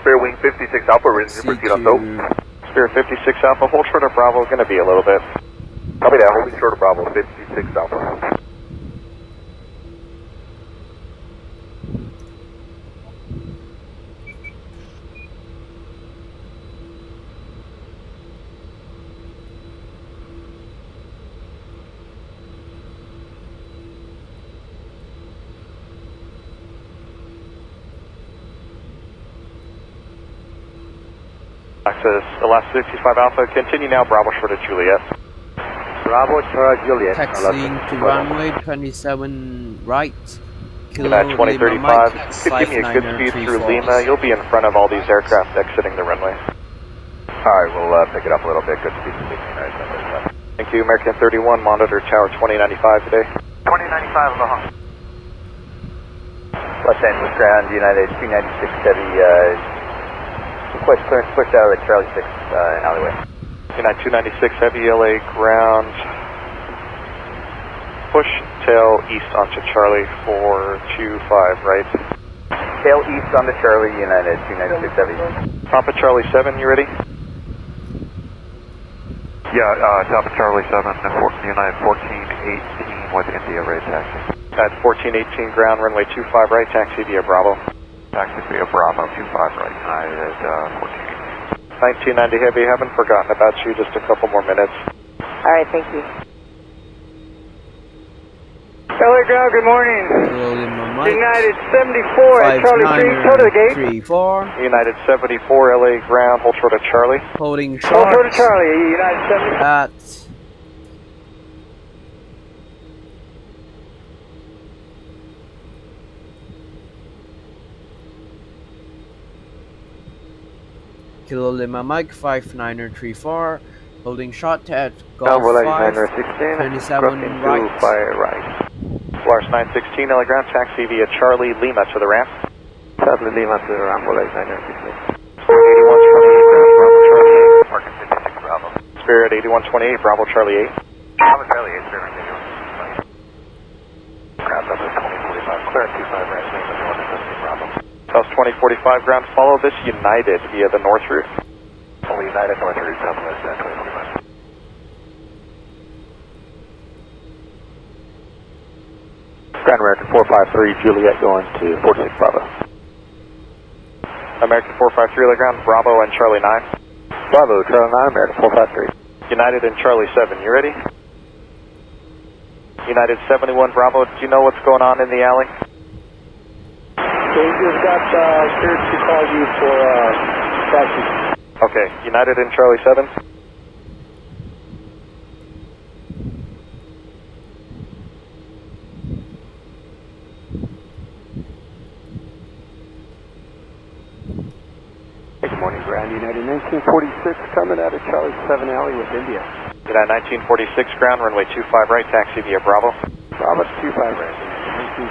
Spare wing 56 Alpha, ready to proceed on tow.
Spirit 56 Alpha, hold short of Bravo, going to be a little bit.
Copy that, holding short of Bravo, 56 Alpha.
Access Alaska 65 Alpha, continue now Bravo short of Juliet.
Bravo, Charlie, Juliet.
Taxiing to runway 27 right. Kilo Lima
2035,
Mike
could give me a good speed through
5934.
Lima. You'll be in front of all these aircraft exiting the runway.
Alright, we'll uh, pick it up a little bit. Good speed to Lima, United 2035.
Thank you, American 31, monitor tower 2095 today.
2095, Aloha.
Los Angeles ground, United 296 Heavy, uh, request clearance push out of the Charlie 6 uh, alleyway.
United 296 Heavy LA ground. Push tail east onto Charlie 425, right?
Tail east onto Charlie, United 296 Heavy.
Top of Charlie 7, you ready?
Yeah, uh, top of Charlie 7, United 1418 with India rate taxi.
At 1418 ground, runway 25 right, taxi via Bravo.
Taxi via Bravo 25 right, United uh, 1418.
1990 Heavy, haven't forgotten about you, just a couple more minutes.
Alright, thank you.
LA ground, good morning.
Kilo Lima Mike
United 74 at Charlie 3, toe to the gate.
5934.
United 74 LA ground, hold short of Charlie.
Holding short.
Hold short
short
of Charlie, United 74.
at Kilo Lima Mike 5934 holding shot at Golf
Downward
5
916,
27
crossing
right
to by right. Lars 916 LA ground, taxi via Charlie Lima to the ramp.
Charlie Lima to the ramp, Los 916.
8128 ground, Bravo Charlie 8.
Marking 56 Bravo.
Spirit 8128, Bravo Charlie 8.
Bravo Charlie 8, Spirit 8128.
Ground number 2045, clear 25 right, Lima, Northern Pacific Bravo.
South 2045 ground, follow this United via the north route.
Only United North Route, Southwest uh, 2045. Grand American 453, Juliet going to 46 Bravo.
American 453 LA ground, Bravo and Charlie 9.
Bravo, Charlie 9, American 453.
United and Charlie 7, you ready? United 71 Bravo, do you know what's going on in the alley?
So we just got uh, cleared to call you for uh, taxi.
Okay, United and Charlie 7.
Good morning, Ground United 1946, coming out of Charlie 7 Alley with India.
United 1946 ground, runway 25 right, taxi via Bravo.
Bravo 25 right,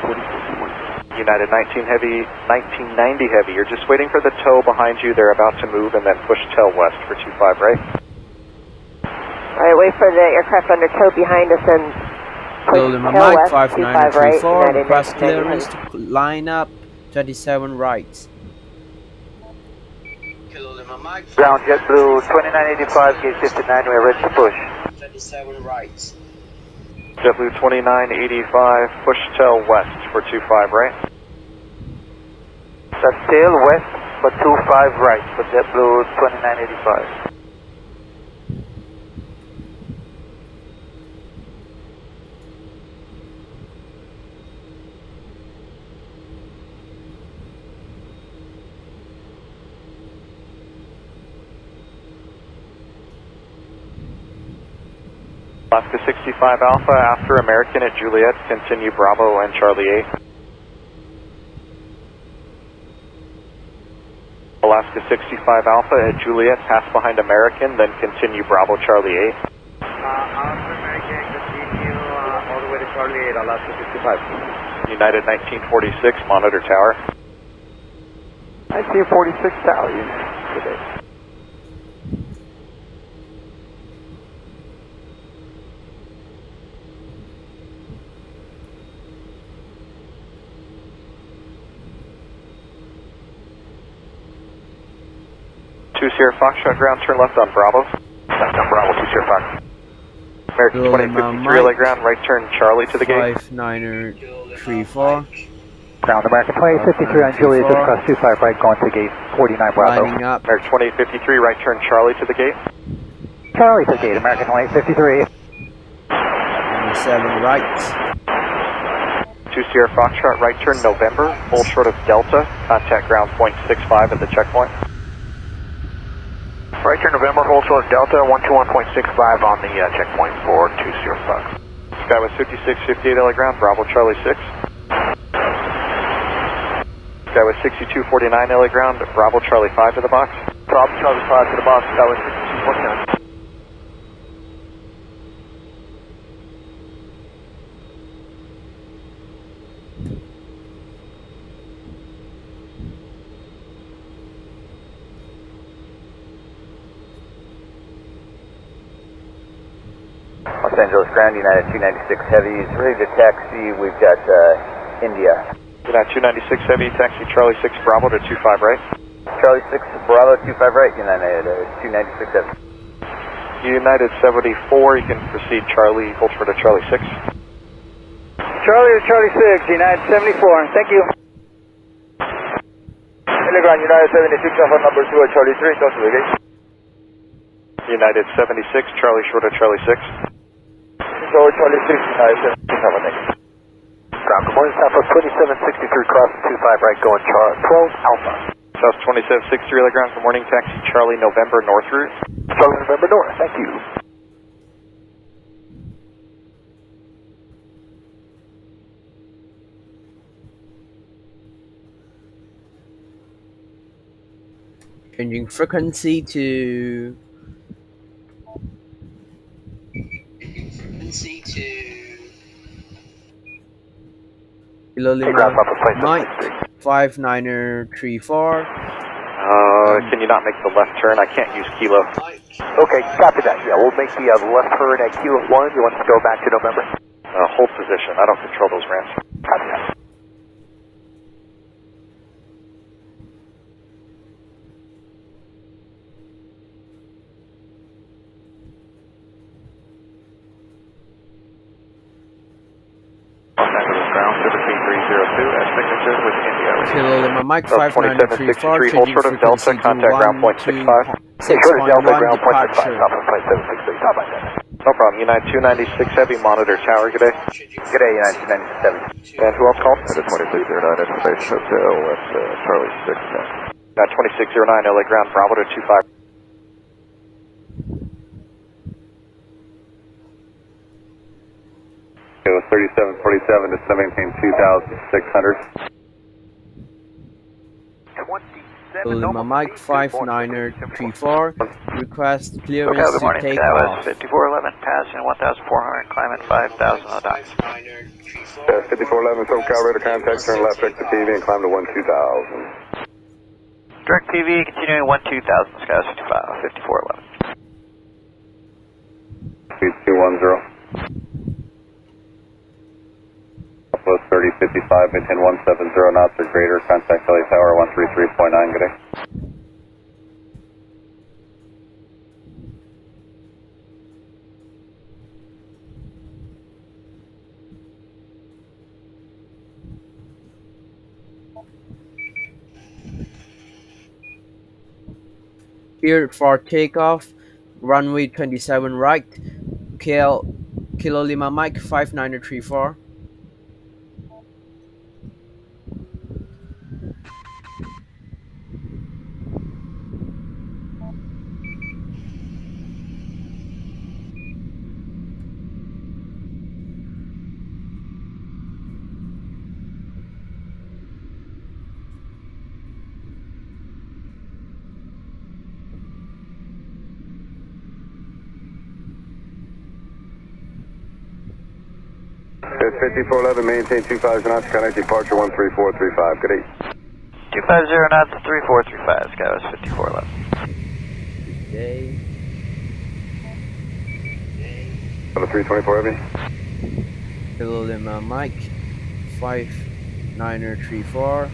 1946 morning.
United 19 heavy, 1990 heavy, you're just waiting for the tow behind you, they're about to move and then push tail west for 25 right.
Alright, wait for the aircraft under tow behind us and push
Lima
tail
Mike
west, 25 right,
5934,
United
request clearance to line up 27 right.
Ground JetBlue 2985, gate 59, we're ready to push.
27 right.
JetBlue 2985, push tail west for 25 right.
That's tail west, but 25 right for JetBlue 2985.
Alaska 65 Alpha, after American at Juliet, continue Bravo and Charlie 8. Alaska 65 Alpha at Juliet, pass behind American, then continue Bravo Charlie
uh, 8. Continue uh, all the way to Charlie 8, Alaska 65.
United 1946, monitor tower.
1946 tower.
2 Sierra Foxtrot ground, turn left on Bravo. Left on Bravo 2 Sierra Fox. American 2053 LA ground, right turn Charlie to the gate.
5934.
Ground American 2853, on Julia, just cross 25 right, going to the gate 49 Bravo.
Lining up.
American 2853, right turn Charlie to the gate.
Charlie to the gate, American 2853.
97 right.
2 Sierra Foxtrot, right turn November, full short of Delta, contact ground point 65 at the checkpoint.
Turn November, hold short Delta, 121.65 on the uh, checkpoint for 20 Fox.
Skywest 5658 LA ground, Bravo Charlie 6. Skywest 6249 LA ground, Bravo Charlie 5 to the box.
Bravo Charlie 5 to the box, Skywest 6249.
United at 296 Heavy's ready to taxi. We've got uh, India.
United 296 Heavy, taxi Charlie 6 Bravo to 25 right.
Charlie 6 Bravo 25 right, United uh, 296 Heavy.
United 74, you can proceed Charlie, hold for to Charlie 6.
Charlie to Charlie 6, United 74, thank you.
Telegram United 76, Alpha number 2 at Charlie 3, don't?
United 76, Charlie Short of Charlie 6.
So Charlie 6, United 76, have a next.
Ground, good morning, Southwest 2763 cross 25 right, going char 12 Alpha.
South 2763 LA ground, good morning, taxi Charlie November North route.
Charlie November North, thank you.
changing frequency to
Frequency to
Kilo
Hey, ground,
Lima
Papa, place
Mike 5934.
Uh, can you not make the left turn? I can't use Kilo.
Okay, copy that. Yeah, we'll make the uh, left turn at Kilo 1. You want to go back to November?
Uh, hold position, I don't control those ramps.
Copy that.
Los Angeles ground, 17302, as signature with India.
Kilo Lima Mike
South
5934,
2763, hold
changing
short of Delta,
frequency to
contact ground point
12 6.1 departure.
No problem. United 296 Heavy, monitor tower, good day.
Good day, United 297.
And who else called?
United 2609 information hotel at uh, Charlie 6 now.
2609 LA ground, Bravo to 25.
It was 3747 to maintain 2600.
Lima Mike 5934, request clearance
Okay, good
to
morning.
take
That
off.
5411, passing 1,400, climbing 5,000 on dots.
Uh, 5411 SoCal radar contact, turn left exit PV and climb to 12000.
Direct PV, continuing 1,2000, Skies 55, 5411.
Speed 210. Southwest 3055, maintain 170 knots or greater, contact LA Tower 133.9, good day.
Cleared for takeoff, runway 27 right, KL Kilo Lima Mike 5934.
It's 5411, maintain 2000 knots, contact departure 13435, good day.
250 knots, 3435, Skies 5411.
Day.
On the 324 heavy.
Kilo Lima uh, Mike 5934.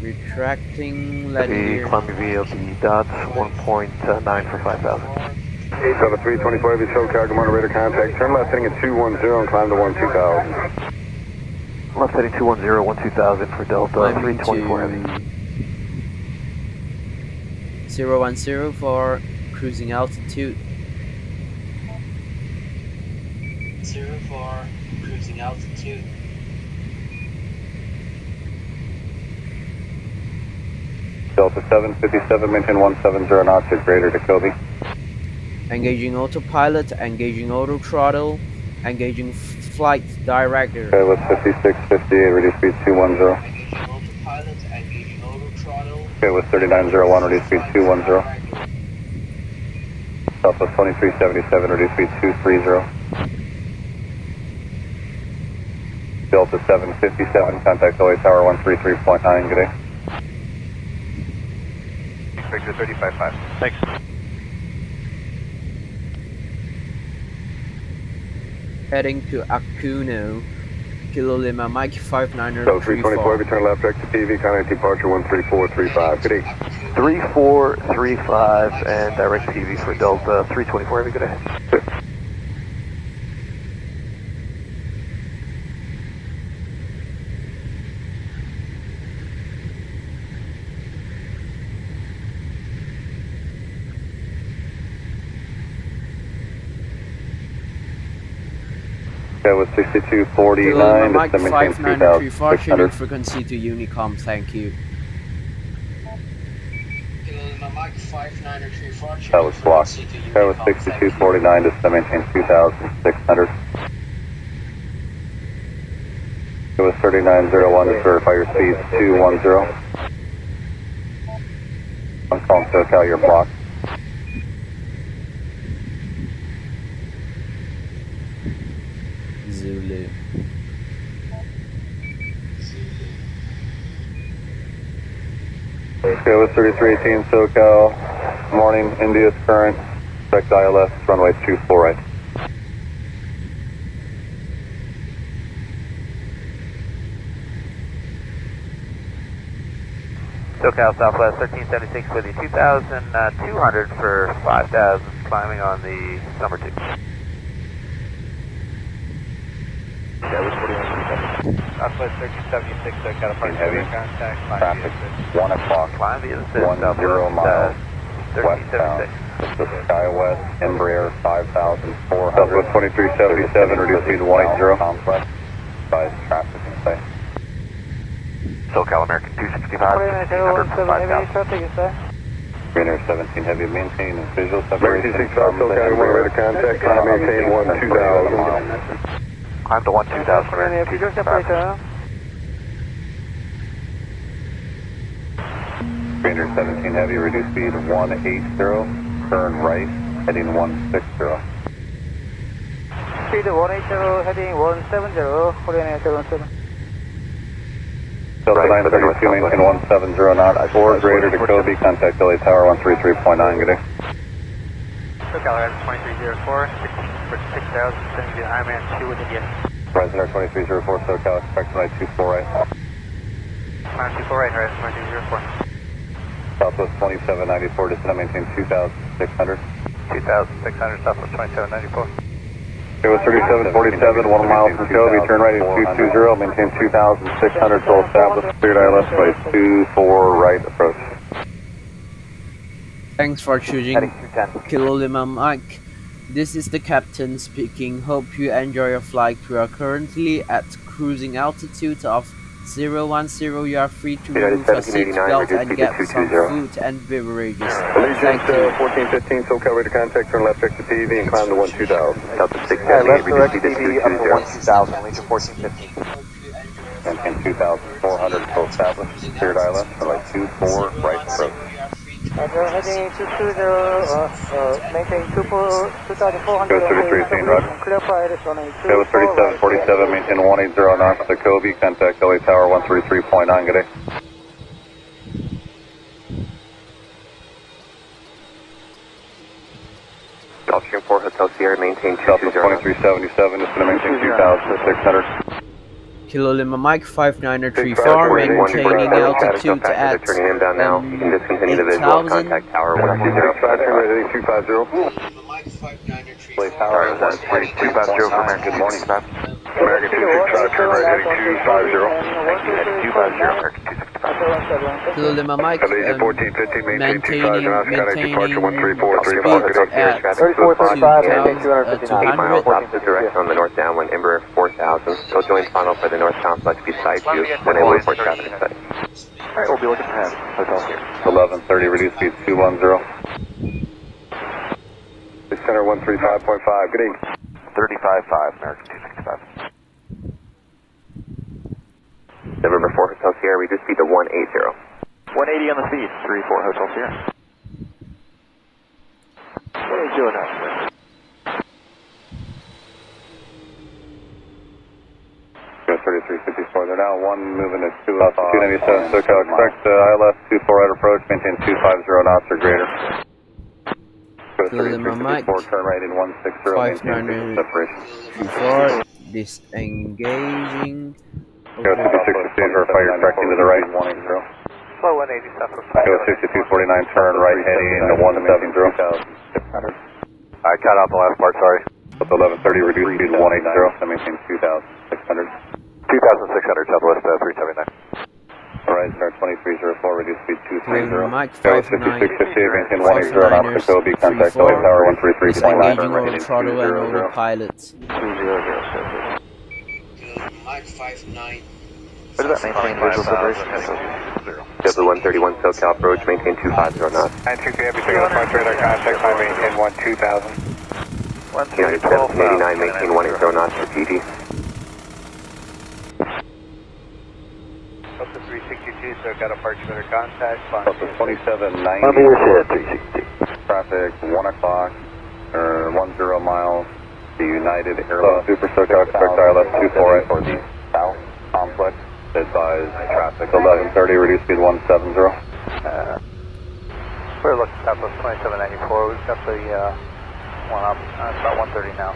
Retracting, letting gear.
climbing VLT dots uh, 1.9 for 5,000.
Eight on the 324 heavy, SoCal, come on, radar contact, turn left heading at 210 and climb to 12000.
Left heading 210, 12000 for Delta
Climbing
324 heavy.
to 010 for cruising altitude.
0 for cruising altitude.
Delta 757, maintain 170 knots or greater to Kobe.
Engaging autopilot, engaging auto throttle, engaging flight director.
Okay, with 5658, reduce speed 210.
Autopilot, engaging auto throttle.
Okay, with 3901, reduce speed 210. Southwest 2377, reduce speed 230. Delta 757, contact LA Tower 133.9, good day.
Victor 355. Thanks.
Heading to Akuno. Kilo Lima Mike
So
5934.
324, return left exit PV, contact departure 13435, good day.
3435 and direct PV for Delta 324 heavy, good day.
Okay, with
Kilo
6249,
Mike
to maintain
5934. Tuning frequency to Unicom. Thank you.
Kilo Lima Mike 5934.
That was blocked. Okay, with 6249, to maintain 2600. It was 3901 to verify your speed 210. I'm calling SoCal, you're blocked.
Zulu.
Okay, with 3318 SoCal, morning, India's current, expect ILS, runway 24 right.
SoCal Southwest 1376 with you, 2,200 uh, for 5,000, climbing on the number 2. Southwest 1376, SoCal approach
Heavy.
contact,
Traffic, 1 o'clock,
climb the other
10 miles. westbound. This is SkyWest, Embraer 5400. Southwest 2377, reduce speed to 180. Complex. By traffic in sight.
SoCal American 265, 1600 from 5000.
Greener 17 heavy, maintain visual separation 265, from the SoCal, you want to a contact, climb maintain 1 2000.
Climb to 1000 American 265.
Greener 17 heavy, reduce speed 180, turn right, heading 160.
Speed 180, heading 170, Korean 77.
Delta 932, maintain 170 knots, 4 greater to Kobe, contact LA Tower 133.9, good day.
SoCal Air 2304, 16 for 6000, sending you Ironman 2 with India.
Resident 2304, SoCal, expect tonight 24 right.
Climb 24 right, Horizon 2304.
Southwest 2794, descend maintain 2600.
2600, Southwest 2794.
It was 3747, 1 mile from Kobe, turn right at 220, maintain 2600, full established, cleared ILS by 24 right approach.
Thanks for choosing Kilo Lima Mike. This is the captain speaking. Hope you enjoy your flight. We are currently at cruising altitude of 010. You are free to remove your seatbelt and get some food and beverages.
Allegiant
Thank you.
uh, 1415, SoCal, ready to contact, turn left exit PV and climb to 12000.
Delta
Alright,
678,
left
reduce
direct
speed to
PV up to
220. 1000, Legion 1415.
Maintain 2400, full established, cleared ILS by 24 right approach.
Roger, heading 220, uh, uh, maintain 2400.
Go 3318,
Clear flight is running 2
It was 3747, maintain 180 knots to Kobe, contact LA Tower 133.9, good day.
Gulfstream 4 Hotel Sierra, maintain
Southwest
220.
2377, descend maintain 2600.
Kilo Lima Mike 5934, maintaining altitude at
Turning him down now. You can discontinue the visual.
Um, 8000.
Contact Tower 120.
250.
LA Tower 13250 for American Good morning, Bob.
American 265, turn right heading 250.
250, American 265.
Kilo Lima Mike
Allegiant
um, maintaining
25 knots, contact departure
maintaining speed at
8 miles
2,200.
opposite direction on the north downwind Embraer 4000. So join final for the north complex beside you when they report traffic study.
Alright, we'll be looking for him. Hotel here.
1130, reduce speed 210. Center 135.5, good evening.
35.5, American 265. November 4 Hotel Sierra, reduce speed to 180.
180 on the speed, 34 Hotel Sierra. What are you doing out there?
Go 3354, they're now one moving to 2, uh, 297, SoCal, expect uh, ILS 24 right approach, maintain 250 knots or greater. Go
Kilo Lima Mike
3354, turn right in 160, maintain separation.
before disengaging.
Go 6615, verify you're correcting to the right.
Slow 180 Southwest
Go 6249, turn right heading into 170.
I cut out the last part, sorry.
With 1130, reduce speed to 180, and maintain 2600.
2600 Southwest uh, 379.
Alright, start 2304, reduce speed 230.
Kilo Mike
Go
59
5658, maintain 180 knots to Kobe, contact LA Tower 133.9.
disengaging over throttle and autopilot.
Mike 59.
What does that maintain visual separation?
W131 SoCal approach, maintain 250 knots.
93 everything on the front radar contact, climb maintain 12000.
United 1789, maintain 180 knots for GD.
Delta 362, so got a departure radar contact.
Delta 2790. Traffic 1 o'clock, or 10 miles, the United Airlines. Super SoCal, expect ILS 24 right for the south complex. Advise traffic 1130, reduce speed 170.
Uh, we're looking Southwest 2794. We've got the uh, one up. Uh, it's about 130 now.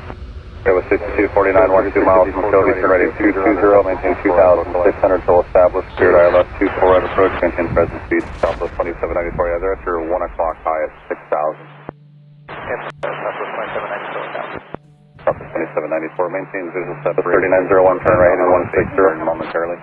It was 6249, 12 miles from Kobe, turn right at 220, maintain 2600 till established, cleared ILS 24 right approach, maintain present speed, Southwest 2794, yeah, they're at your 1 o'clock high at 6000.
Yep, uh, Southwest 2794 now.
Southwest 2794, maintain visual separation. 3901, turn right at 160 momentarily.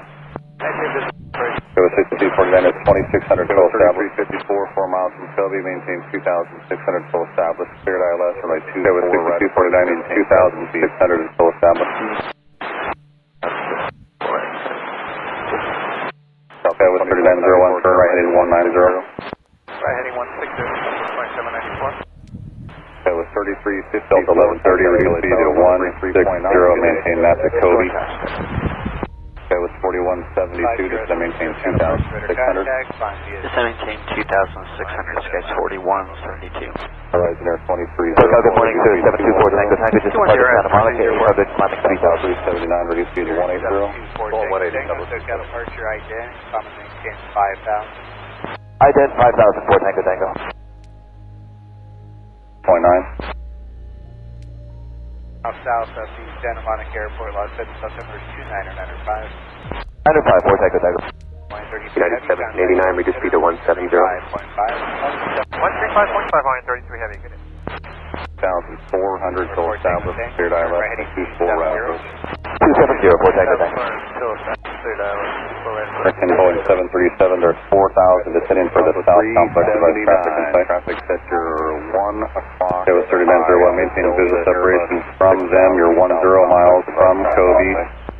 It was 6249, then it's 2600 full established. 354, 4 miles from Kobe, maintain 2600 full established. Cleared ILS, runway 24 right. 6249, 2600 full established. Okay, with 3901, turn right heading 190.
Right heading 160, 2794.
Okay, with 3350, Delta 1130, reduce speed to 160, maintain that to Kobe. Okay, with 4172, just to maintain 2600.
Just maintain 2600, skies 4172.
Horizon Air 23.
Hotel, good morning, sir. 724 Tango Tango, just departed Santa Monica, Airport, Monica 3000.
379, reduce speed to 180.
Well, 180. Took out departure ident, common maintain 5000.
Ident 5000 for Tango Tango.
Point nine.
Off south of the Santa Monica Airport, Los Angeles, September 2995.
95 for Tango Tango.
97, 89, reduce speed to 170.
135.5, heavy, good.
1,400 full established. Cleared ILS, 24 route.
270 for Tango Tango.
American Boeing 737, there's 4,000 descending for the south complex device traffic in sight. Traffic sector 1 o'clock. It was 3901, maintain visual separation from them. You're 10 miles from Kobe.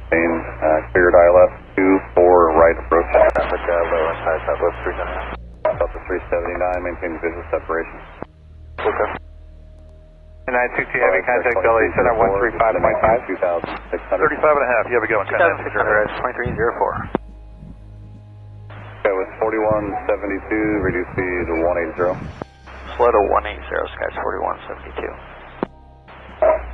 Maintain uh, cleared ILS 24 right approach. Traffic uh, low inside Southwest 379. Delta 379, maintain visual separation. Okay.
962 heavy contact Delhi Center 135.5.
2,600.
35 and a half, you have a good go on
2304.
Okay, with 4172, reduce speed to 180.
Slow to 180, skies 4172.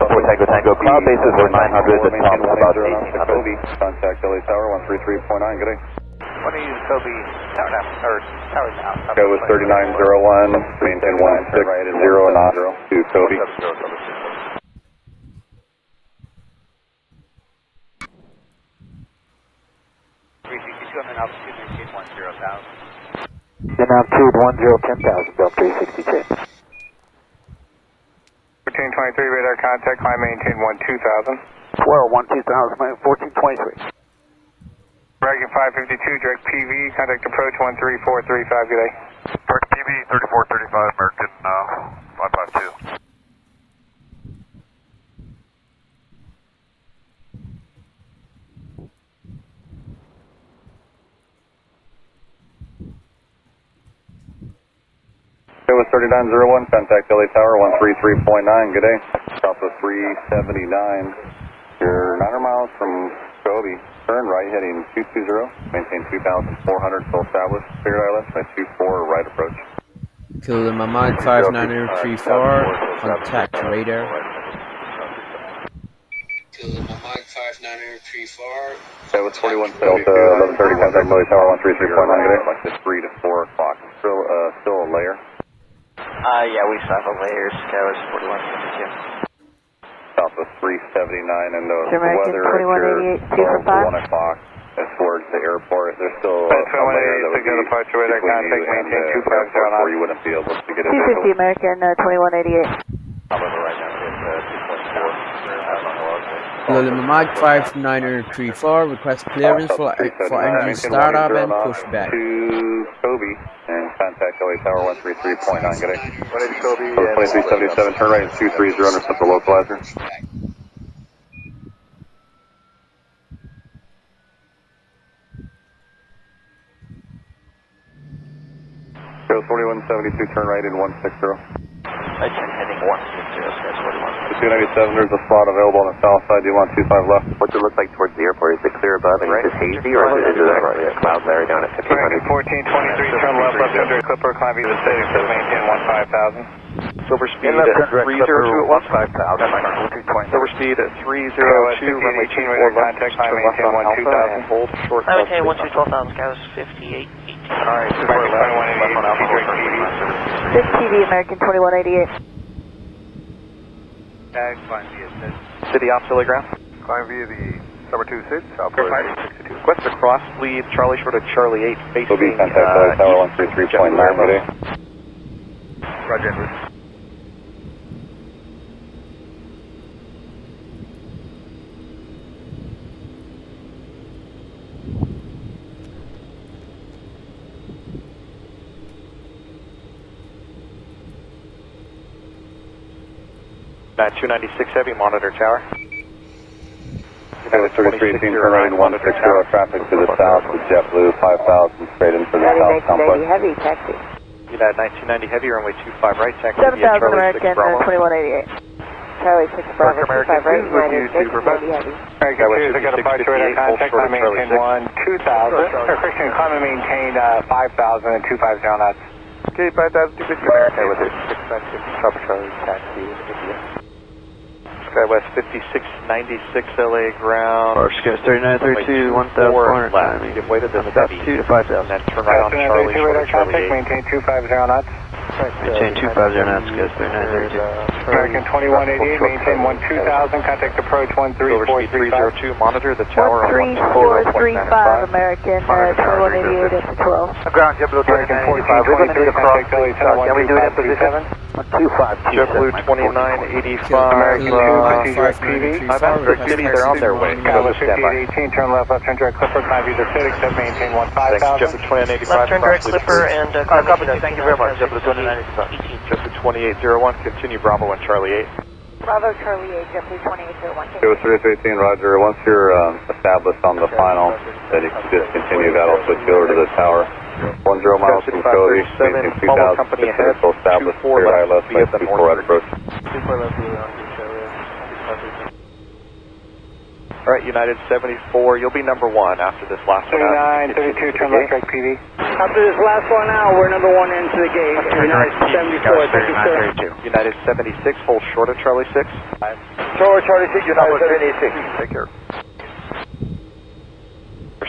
For Tango Tango, cloud bases are 900 and tops about 1800.
Contact LA Tower 133.9, good day.
Want to use Kobe tower now, or tower now.
Go with 3901, maintain 160 knot to Kobe.
Three sixty-two on altitude, maintain one zero thousand.
Then altitude 1010,000, Delta 362.
1423 radar contact, climb maintain one two thousand.
Well, 12,000, 1423.
Dragon 552, direct PV, contact approach 13435, good day. Direct PV 3435, American uh, 552.
Go with 3901, contact LA Tower 133.9, good day. South of 379. You're 900 miles from Kobe. Turn right heading 220, maintain 2,400 full established. Cleared ILS by 24 right approach.
Kilo Mike 59034, contact radar.
Kilo Mike 59034.
Okay, with 41 Delta 1130, contact LA Tower 133.9. Like this 3 to 4 o'clock. Still, uh, still a layer.
Uh, yeah, we still have a layers, Towers 4152.
South of 379 and the
American
weather
2188, two
at 1 o'clock as towards the airport. There's still a,
That's
a layer that
2188,
would
signal
be
departure radar
between
contact,
you and the
250
airport
knots.
where you wouldn't be able to get a
250
visual.
American uh, 2188.
However, right now it's uh, 2.4.
Kilo Mike 59034, request clearance for, for engine startup and pushback.
To Kobe and contact LA Tower 133.9. Good day.
What is Kobe?
Code 2377, turn right at 230, intercept the localizer. Code 4172, turn right in 160.
Legend heading 160, skies 4172.
297, there's a slot available on the south side. Do you want 25 left?
What's it look like towards the airport? Is it clear above and is it hazy or is it, is it a cloud layer down at 1500?
American 1423, turn left, left under Clipper, climb via the state, except maintain 15000.
Silver speed at 302 at once. Silver speed at 302, runway 24 left,
contact,
turn
climb
left
maintain
on Alpha
12000.
and hold short.
I
south
maintain
35.
12,000, guys, 58, 18.
Alright, super left, left on Alpha, hold short.
6 TV American 2188.
Tag, climb via state.
City off telegraph.
Climb via the number 26, Southwest 62.
Request a cross lead, Charlie short of Charlie 8,
Kobe,
facing
contact
uh,
LA Tower 133.9.
JetBlue
Good.
Roger, Andrews.
296 Heavy, monitor tower.
Skywest 3318, turn right 160, traffic to the south with JetBlue 5000 straight in for the
United
south complex.
1990 Heavy, taxi.
United 1990 Heavy, runway 25 right, taxi
7000
via Charlie 6
American,
Bravo.
uh, 2188. Charlie 6 Bravo,
American,
25 right,
with you,
United
Super
1990 Heavy.
American 2, got a departure radar contact, I maintain 1, 2000. Christian, climb and maintain uh, 5000 and 250 knots.
Okay, 5000 to American with it. 696 Papa Charlie, taxi India. Skywest 5696 LA ground.
Or Skywest 3932, 1400
left.
timing.
Give way to the
About
70.
2 to 5000.
And then turn right on Charlie,
32 radar
Charlie
contact, maintain 250 knots.
Maintain 250 knots, Skywest 3932.
American 2188, maintain 12000, contact approach
Silver speed
13435.
302, monitor the tower on
13435 American, uh, 2188 at 12.
Ground JetBlue 2985, we're going to need a cross, please. Can we do it in position?
252. JetBlue 2985.
American
uh,
2 direct PV.
I've asked for City, they're on their way. Go to
Skywest
standby.
5818, turn left, left turn direct Clipper, climb visa fit, except maintain 15000.
JetBlue 2985.
Left turn direct Clipper and, uh, Uh, copy that. Thank you very much. JetBlue
2985. JetBlue 2801, continue Bravo and Charlie 8.
Bravo Charlie 8, JetBlue 2801.
Skywest 3318, roger. Once you're um, established on the final, then you can discontinue. that. I'll switch you over to the tower. 10 miles from Cody, maintain 2000,
follow company ahead,
vehicle established,
24
clear high
left
left,
via the
24
north
right approach.
All right, United 74, you'll be number one after this last one out.
39, 32, turn left, direct PV.
After this last one out, we're number one into the gate. United 74, thank you, sir.
United 76, hold short of Charlie 6.
Short Charlie 6, United 76.
Take care.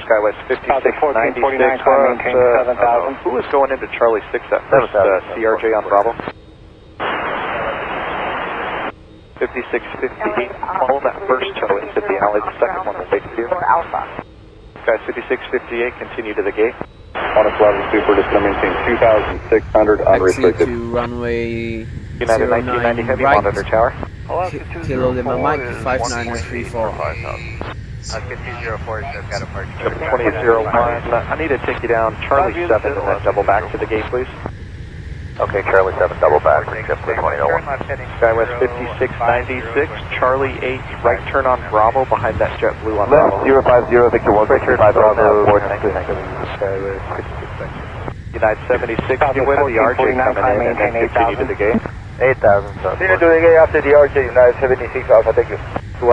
For Skywest 5696, uh, uh, who is going into Charlie 6 at first? Uh, CRJ on Bravo? 5658, follow that first tow into the alley, the second one will take you.
Alpha.
Sky 5658, continue to the gate.
Honest level super, just going to maintain 2,600
Taxi
unrestricted.
to runway
United 1990
09
Heavy,
right.
monitor tower.
Ki- Kilo Lima Mike 5934.
Triple 2001, I need to take you down Charlie 7 and then uh, double back to the gate, please.
Okay, Charlie 7, double back, JetBlue 2001.
Skywest 5696, Charlie 8, right turn on Bravo behind that jet blue on
Left
Bravo.
050, Victor 165 Bravo, 492.
United 76, get rid of the RJ coming in and continue to the gate.
8,000.
Continue to the gate after the RJ, United 76 Alpha, thank you.
Who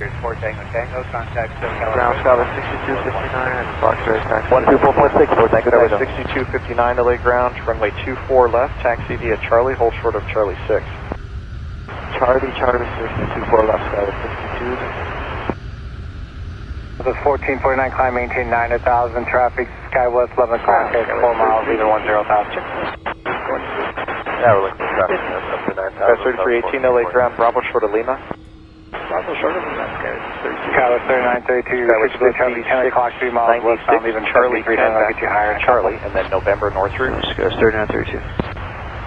else
4 Tango Tango, contact uh,
Ground Skywest 6259, Fox Ray taxi.
124.6, 4 Tango
Skywest
Tango.
6259 to lay ground, runway 24 left, taxi via Charlie, hold short of Charlie 6.
Charlie, Charlie 624 left, Skywest 62.
This is 1449, climb, maintain 9000, traffic, Skywest 11 contact, 4 miles, leaving 10,000.
Yeah, we're looking for traffic up to 9,000.
Skywest 3318 LA ground, Bravo short of Lima.
Bravo short of Lima, Skywest 3932,
Skywest
Skywest Charlie 10 o'clock, 3 miles westbound,
96,
leaving
Charlie
73,
10
I'll get you higher.
Charlie, and then November North route.
Skywest 3932.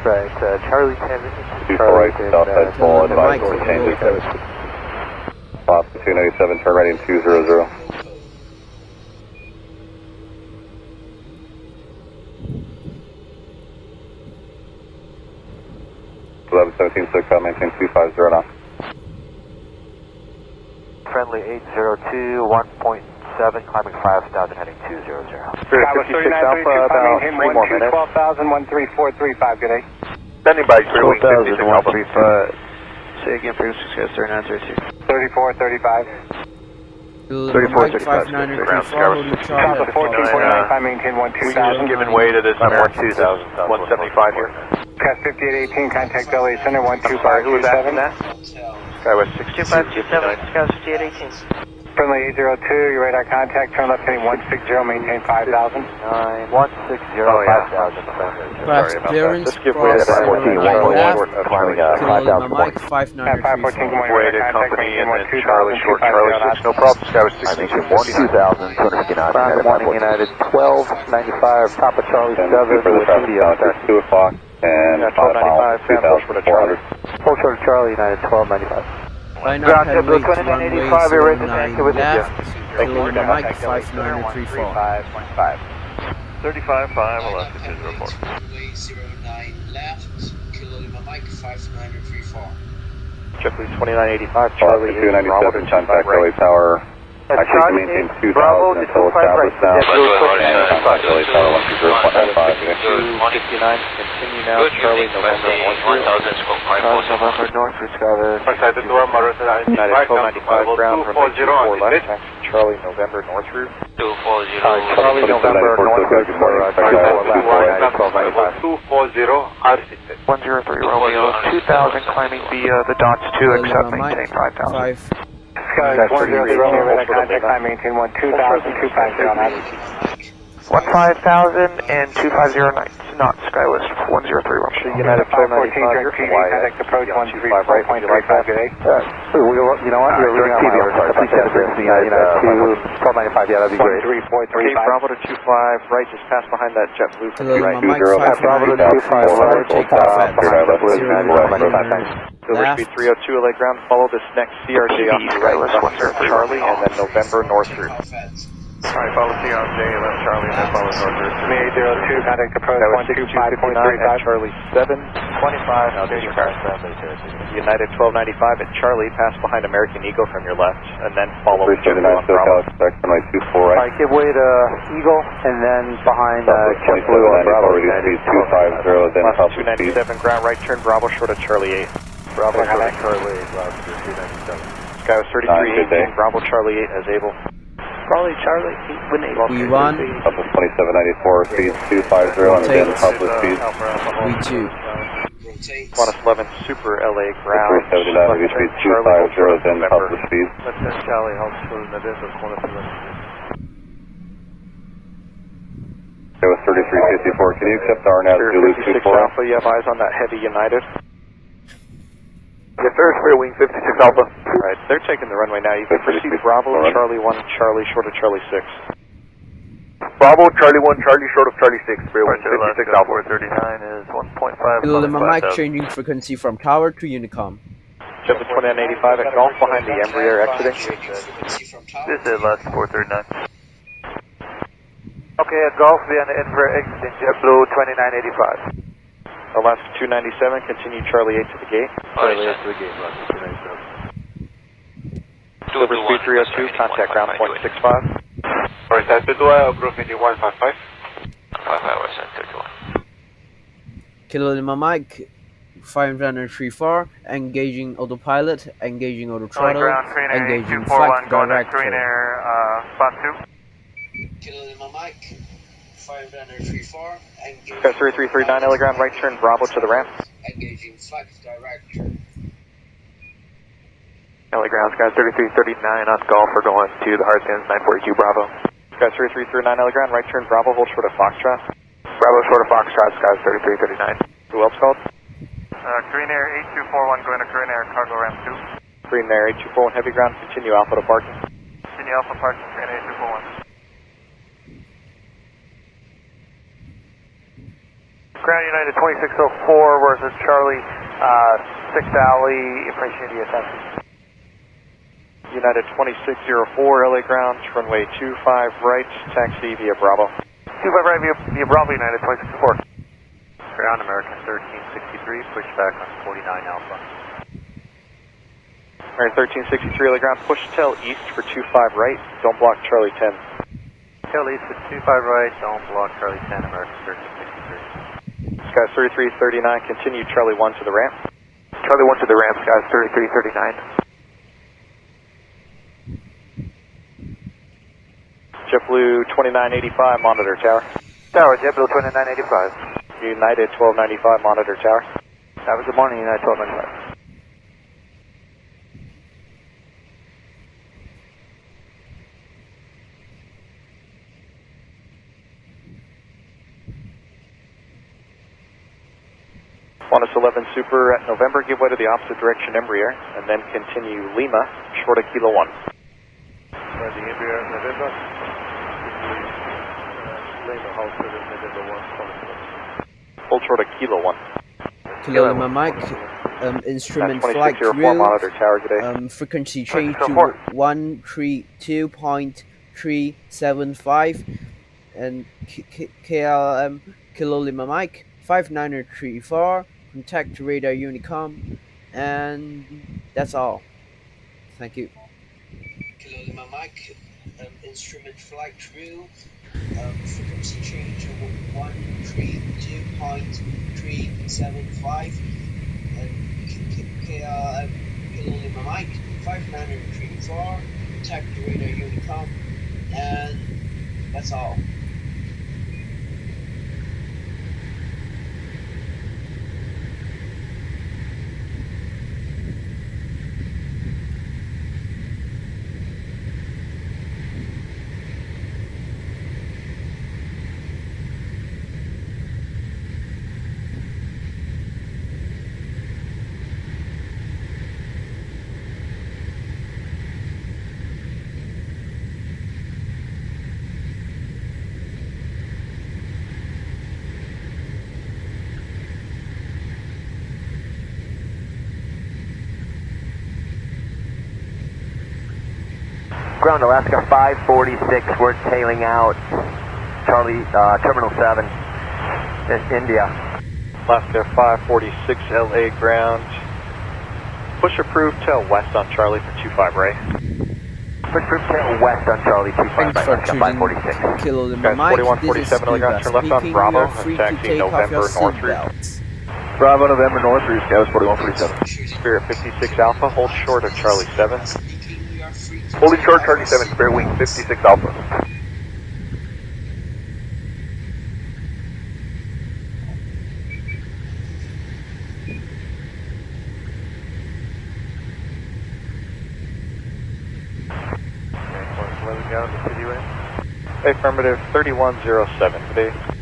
Right, uh, Charlie 10, this is
24
Charlie 10, uh,
side full,
Kilo Lima
advise
Mike
changes.
58.
Oscar 297, turn right in 200. Eleven seventeen six, uh, maintain two five zero now.
Friendly 802, 1.7, climbing 5,000, heading 200.
Skywest
56 Alpha,
3932,
about
climb, maintain
three more minutes.
13435, good day.
Standing by,
12,000, 135. Say again, frequency Skywest 3932.
3435.
Kilo Lima
34,
Mike
35,
5934, holding Charlie
Alpha
at
1449,
uh,
climb, maintain 12000.
giving way
to this
I'm 1,200.
175 here.
Cast 5818, contact LA Center,
Sorry, who was asking
12527.
that? Skywest 6259.
Friendly 802, your radar contact, turn left heading 160, maintain 5000.
160,
Oh, yeah.
5,000.
Fast clearance,
Let's give way to
cross
that 14,
right
one
left.
climbing
Charlie
uh,
Kilo
5,000
Mike
514, good morning,
Way
radar
to company
maintain
and then Charlie short Charlie 6. No problem. Skywest
I think
6259.
2,250 knots.
Ground
headed
morning United 1295, top of Charlie 7
Ten two the
with India
two o'clock and
Yeah,
five miles,
1295,
two
San Francisco
thousand
to
four hundred.
Hold short of Charlie United 1295.
Line up
Ground
headway
JetBlue
to runway
2985, you're ready to
09
enter with India.
left. Kilo Lima Mike 5934.
35.5.
35, 5, Alaska 204.
Runway 09 left, Kilo Lima Mike 5934.
JetBlue 2985, Charlie
Charlie
8, Bravo
297,
25
contact
right.
LA Tower. Actually, can maintain 2,000 until established now. And contact LA Tower 120.95.
259, continue now, Charlie November North
November North, Discover.
United 1295 ground, runway 24 left, Charlie November North route. Charlie November North route for uh, 24 left, 1295.
103 Romeo, 2000 climbing via the dots 2,
Kilo
accept, maintain 5000.
5
Sky 103 Romeo, contact, climb maintain 1 2000, 250
15,000 and 250 knots, Skywest 103 Romeo.
United 1295, you're
TV,
Hawaii,
contact approach
25 right, would you like that?
134.35 good day.
you know what? You're reading on my website. Please send it to me. You know, to 1295. Yeah, that'd be great.
Okay,
134.35.
Bravo to 25 right, just pass behind that JetBlue from
Kilo
the
Lima
right.
Mike
Zero,
5
Bravo to
9
25,
take off at
behind that blue,
0900
Silver
left
Speed 302 LA ground, follow this next CRJ off the right, left turn Charlie, and then November North route.
Alright, follow CRJ, left Charlie, and then follow North Route.
Me 802, contact approach
That was 6259 at
125.35.
Charlie 7. 25, now this car. United 1295 at Charlie, pass behind American Eagle from your left, and then follow
379
JetBlue on
SoCal,
Bravo.
expect runway 24 right.
Alright, give way to Eagle, and then behind uh,
Southwest
JetBlue on
2794,
Bravo.
reduce speed 250, then
Last
top of speed.
297 ground, right turn Bravo short of Charlie 8.
Bravo, short
Bravo,
Charlie,
Sky was
Nine, good day.
3318, Bravo Charlie 8 as able.
Probably Charlie, when they
We one
Up to 2794, speed 250, and then top of speed.
we two
Rotate.
Qantas 11 Super LA ground.
379, reduce speed 250, then top of speed.
Charlie, hold for November, corner to
It was 3354, can you accept RNAV
Sure,
Zulu
56
24?
Alpha, you have eyes on that heavy United.
Yes, sir, Spirit Wing 56 Alpha.
Alright, they're taking the runway now. You can proceed
56,
Bravo,
alright.
Charlie 1, Charlie short of Charlie 6.
Bravo, Charlie 1, Charlie short of Charlie 6, Spirit Wing 56 Alpha.
439 is 1.5.
Kilo Lima Mike changing frequency from tower to Unicom
JetBlue 2985 at Golf behind the Embraer exiting.
Frequency from tower.
This is last 439.
Okay, at Golf, then Embraer exiting JetBlue 2985.
Alaska 297, continue Charlie 8 to the gate.
Charlie, 8 to the gate, last 297.
Silver Speed 302, contact ground point 65.
Alright, that's the door, approve meeting 155.
55,
Kilo Lima Mike 534 engaging autopilot engaging auto throttle
ground, Green
engaging
241
flight
going to Green
director
Air, uh, spot 2.
Kilo Lima Mike 5934. Engaging
Sky 3339 LA ground, right turn Bravo to the ramp.
Engaging flight director.
LA ground, Sky 3339 on Golf, we're going to the hard stands 942 Bravo.
Sky 3339 LA ground, right turn Bravo, hold short of Foxtrot.
Bravo short of Foxtrot, Sky 3339.
Who else called?
Uh, Green Air 8241 going to Green Air cargo ramp 2.
Green Air 8241 heavy ground, continue Alpha to parking.
Continue Alpha parking, Green Air 8241. Ground United 2604 versus Charlie, uh, 6th Alley, appreciate the attention.
United 2604 LA ground, runway 25 right, taxi via Bravo.
25 right via, via Bravo United 2604.
Ground American 1363, push back on 49 Alpha.
Alright, 1363 LA ground, push tail east for 25 right, don't block Charlie 10.
Tail east at 25 right, don't block Charlie 10, American 1363.
Sky 3339, continue Charlie 1 to the ramp.
Charlie 1 to the ramp, Sky 3339.
JetBlue 2985, monitor tower.
Tower, JetBlue 2985.
United 1295, monitor tower.
Have a good morning, United 1295.
Qantas 11 Super at November, give way to the opposite direction Embraer, and then continue Lima, short of Kilo 1.
For the Embraer November, Lima hold for November 1
Hold short of Kilo 1.
Kilo Lima Mike um, instrument flight
2604,
crew
monitor tower, good day.
um, frequency change to 132.375 and K- K- KLM Kilo Lima Mike 5934 contact radar Unicom, and that's all. Thank you.
Um, instrument flight um, frequency change over 132.375, and K- K- K- uh, Kilo Lima Mike, 5934, contact radar Unicom, and that's all.
Ground Alaska 546, we're tailing out. Charlie, uh, Terminal 7, in India.
Alaska 546 LA ground. Push approved, tail west on Charlie for 25 Ray.
Push approved, tail west on Charlie 25
Thanks for
Alaska
choosing
546.
Kilo Lima
Guys, 4147
this is
Telegram,
Cuba
turn left on. Bravo,
You are free to
taxi November north route.
seatbelts.
Bravo November North Route, Scouts 4147.
Spirit 56 Alpha, hold short of Charlie 7.
Holding short, Charlie 7, Spirit Wing 56 Alpha.
Affirmative 3107 today.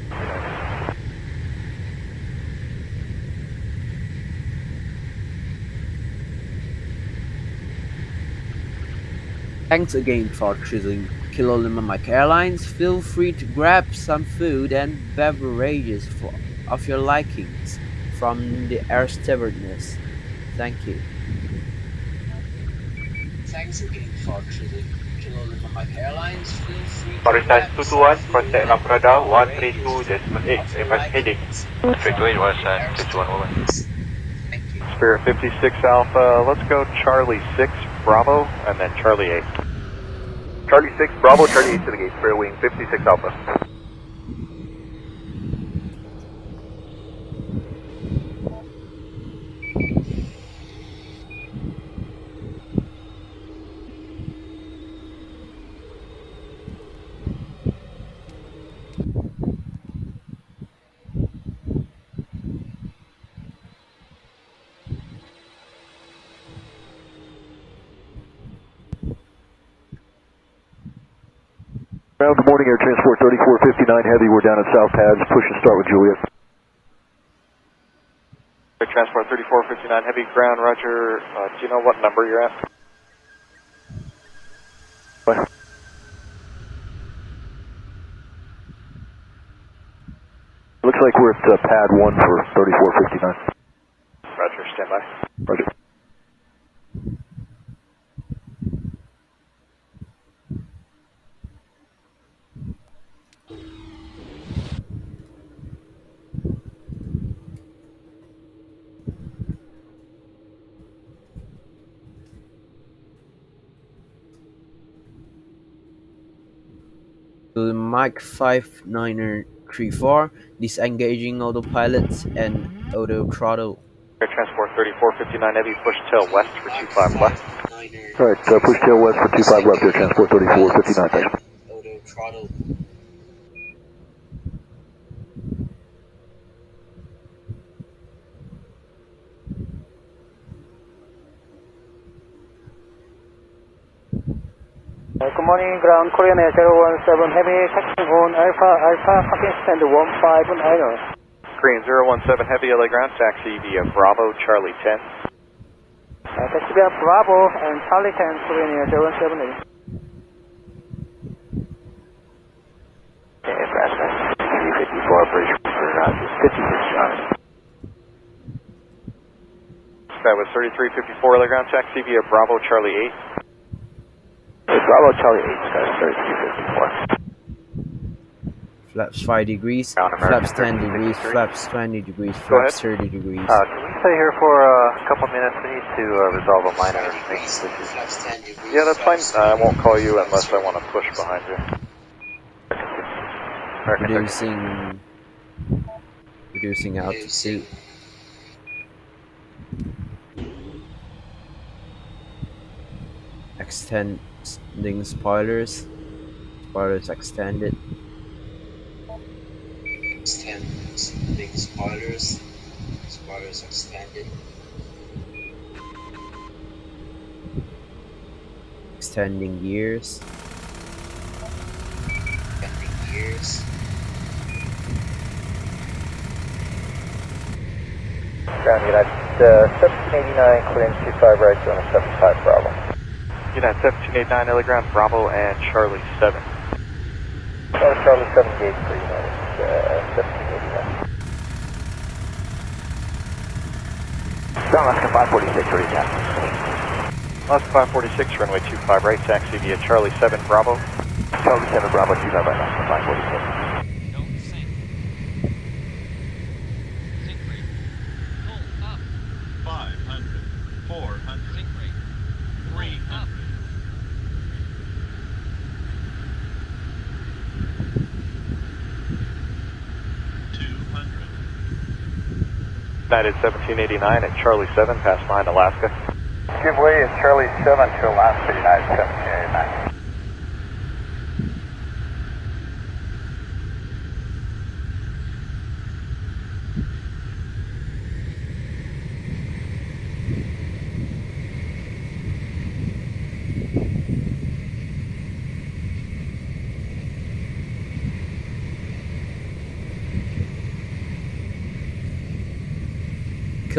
Thanks again for choosing Kilo Lima Mike Airlines. Feel free to grab some food and beverages for, of your likings from the air stewardess. Thank you.
Thanks again for choosing Kilo Lima Mike Airlines. Feel free to
Prioritize
grab
221,
some
contact
food
Labrador
and
132.8, reverse heading.
Straight to 8 west side, 221 Spirit 56 Alpha, let's go Charlie 6 Bravo, and then Charlie 8.
Charlie 6, Bravo, Charlie 8 to the gate, Spirit Wing 56 Alpha.
Ground, good morning, Air Transport 3459 Heavy, we're down at South Pads, push and start with Juliet.
Air Transport 3459 Heavy Ground, Roger. Uh, do you know what number you're at?
What? Looks like we're at uh, pad 1 for 3459.
Roger, stand by.
Roger.
To the Mike 5934, disengaging autopilots and auto throttle.
Air Transport 3459 Heavy, push tail west for 25 left.
Alright, uh, push tail west for 25 left, Air Transport 3459, thanks.
Auto throttle.
Good morning, ground Korean Air 017 Heavy, taxiing on Alpha, Alpha, parking stand 15 on Island.
Green 017 Heavy LA ground taxi via Bravo Charlie 10.
Uh, taxi via Bravo and Charlie 10, Korean Air 078.
Okay, fast pass. 54 bridge for uh, 56 John.
That was 3354 LA ground taxi via Bravo Charlie 8.
Hey, Bravo Charlie 8, Sky
Flaps 5 degrees, flaps 10 degrees, flaps 20 degrees, flaps 30 degrees.
Uh, can we stay here for uh, a couple minutes? We need to uh, resolve a minor maintenance issue.
Flaps 10 degrees.
Yeah, that's fine. Uh, I won't call you unless I want to push behind you. American
Reducing, reducing altitude. Extending spoilers. Spoilers extended.
Extending spoilers. Spoilers extended.
Extending gears.
Extending gears.
Ground United, uh, 1789, clearing 25 right, on a 75 Bravo.
United 1789, LA Bravo, and Charlie 7.
Oh, Charlie 7 gauge for United, uh, 1789.
Ground Alaska 546, ready to
Alaska 546, runway 25 right, taxi via Charlie 7, Bravo.
Charlie 7 Bravo, 25 right, Alaska 546.
Five hundred, four hundred, three hundred. Two hundred.
United 1789 at Charlie 7, past behind Alaska.
Give way at Charlie 7 to Alaska United 1789.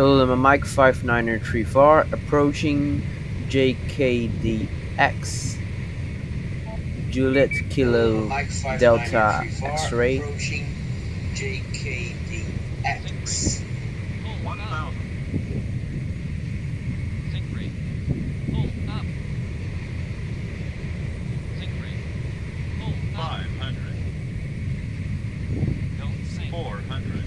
Kilo Mike 5934 approaching JKDX. Juliet Kilo Delta X-ray.
Approaching JKDX.
One thousand. Sink rate. Pull up. Sink rate. Pull Five hundred. Don't sink. Four hundred.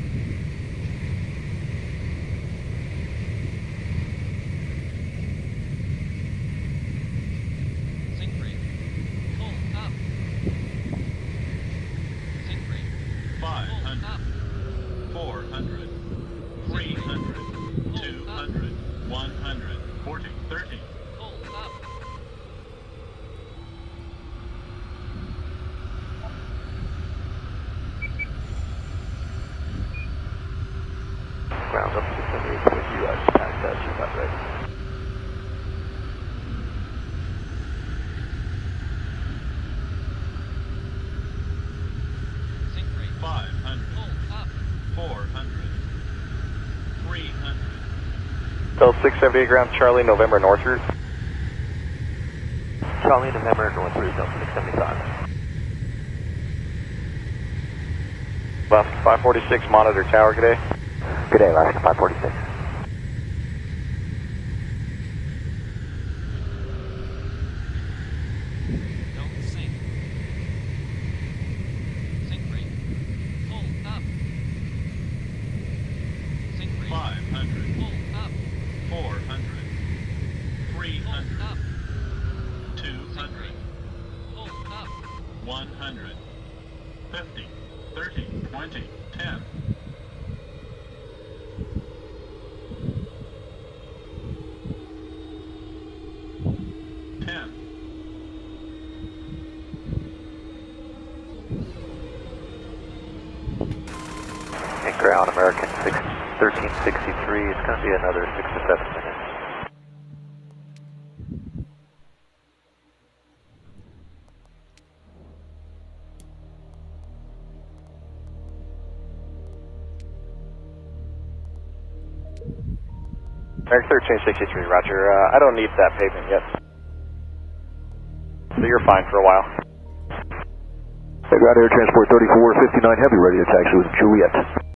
Sink rate. Pull up. Sink rate. Five hundred. Four hundred. Three hundred. Two hundred. One hundred. Forty. Thirty. Pull up.
Ground up to 78 with you guys, past that 25 right.
Sink rate. Five hundred. Pull up. Four hundred. Three hundred.
Bell 678 ground, Charlie, November North route.
Charlie November, North Route, Delta 675.
Left 546, monitor tower, good day.
Good day, Alaska 546.
American 1363, roger. Uh, I don't need that pavement yet. So you're fine for a while.
Ground Air Transport 3459 Heavy, ready to taxi with Juliet.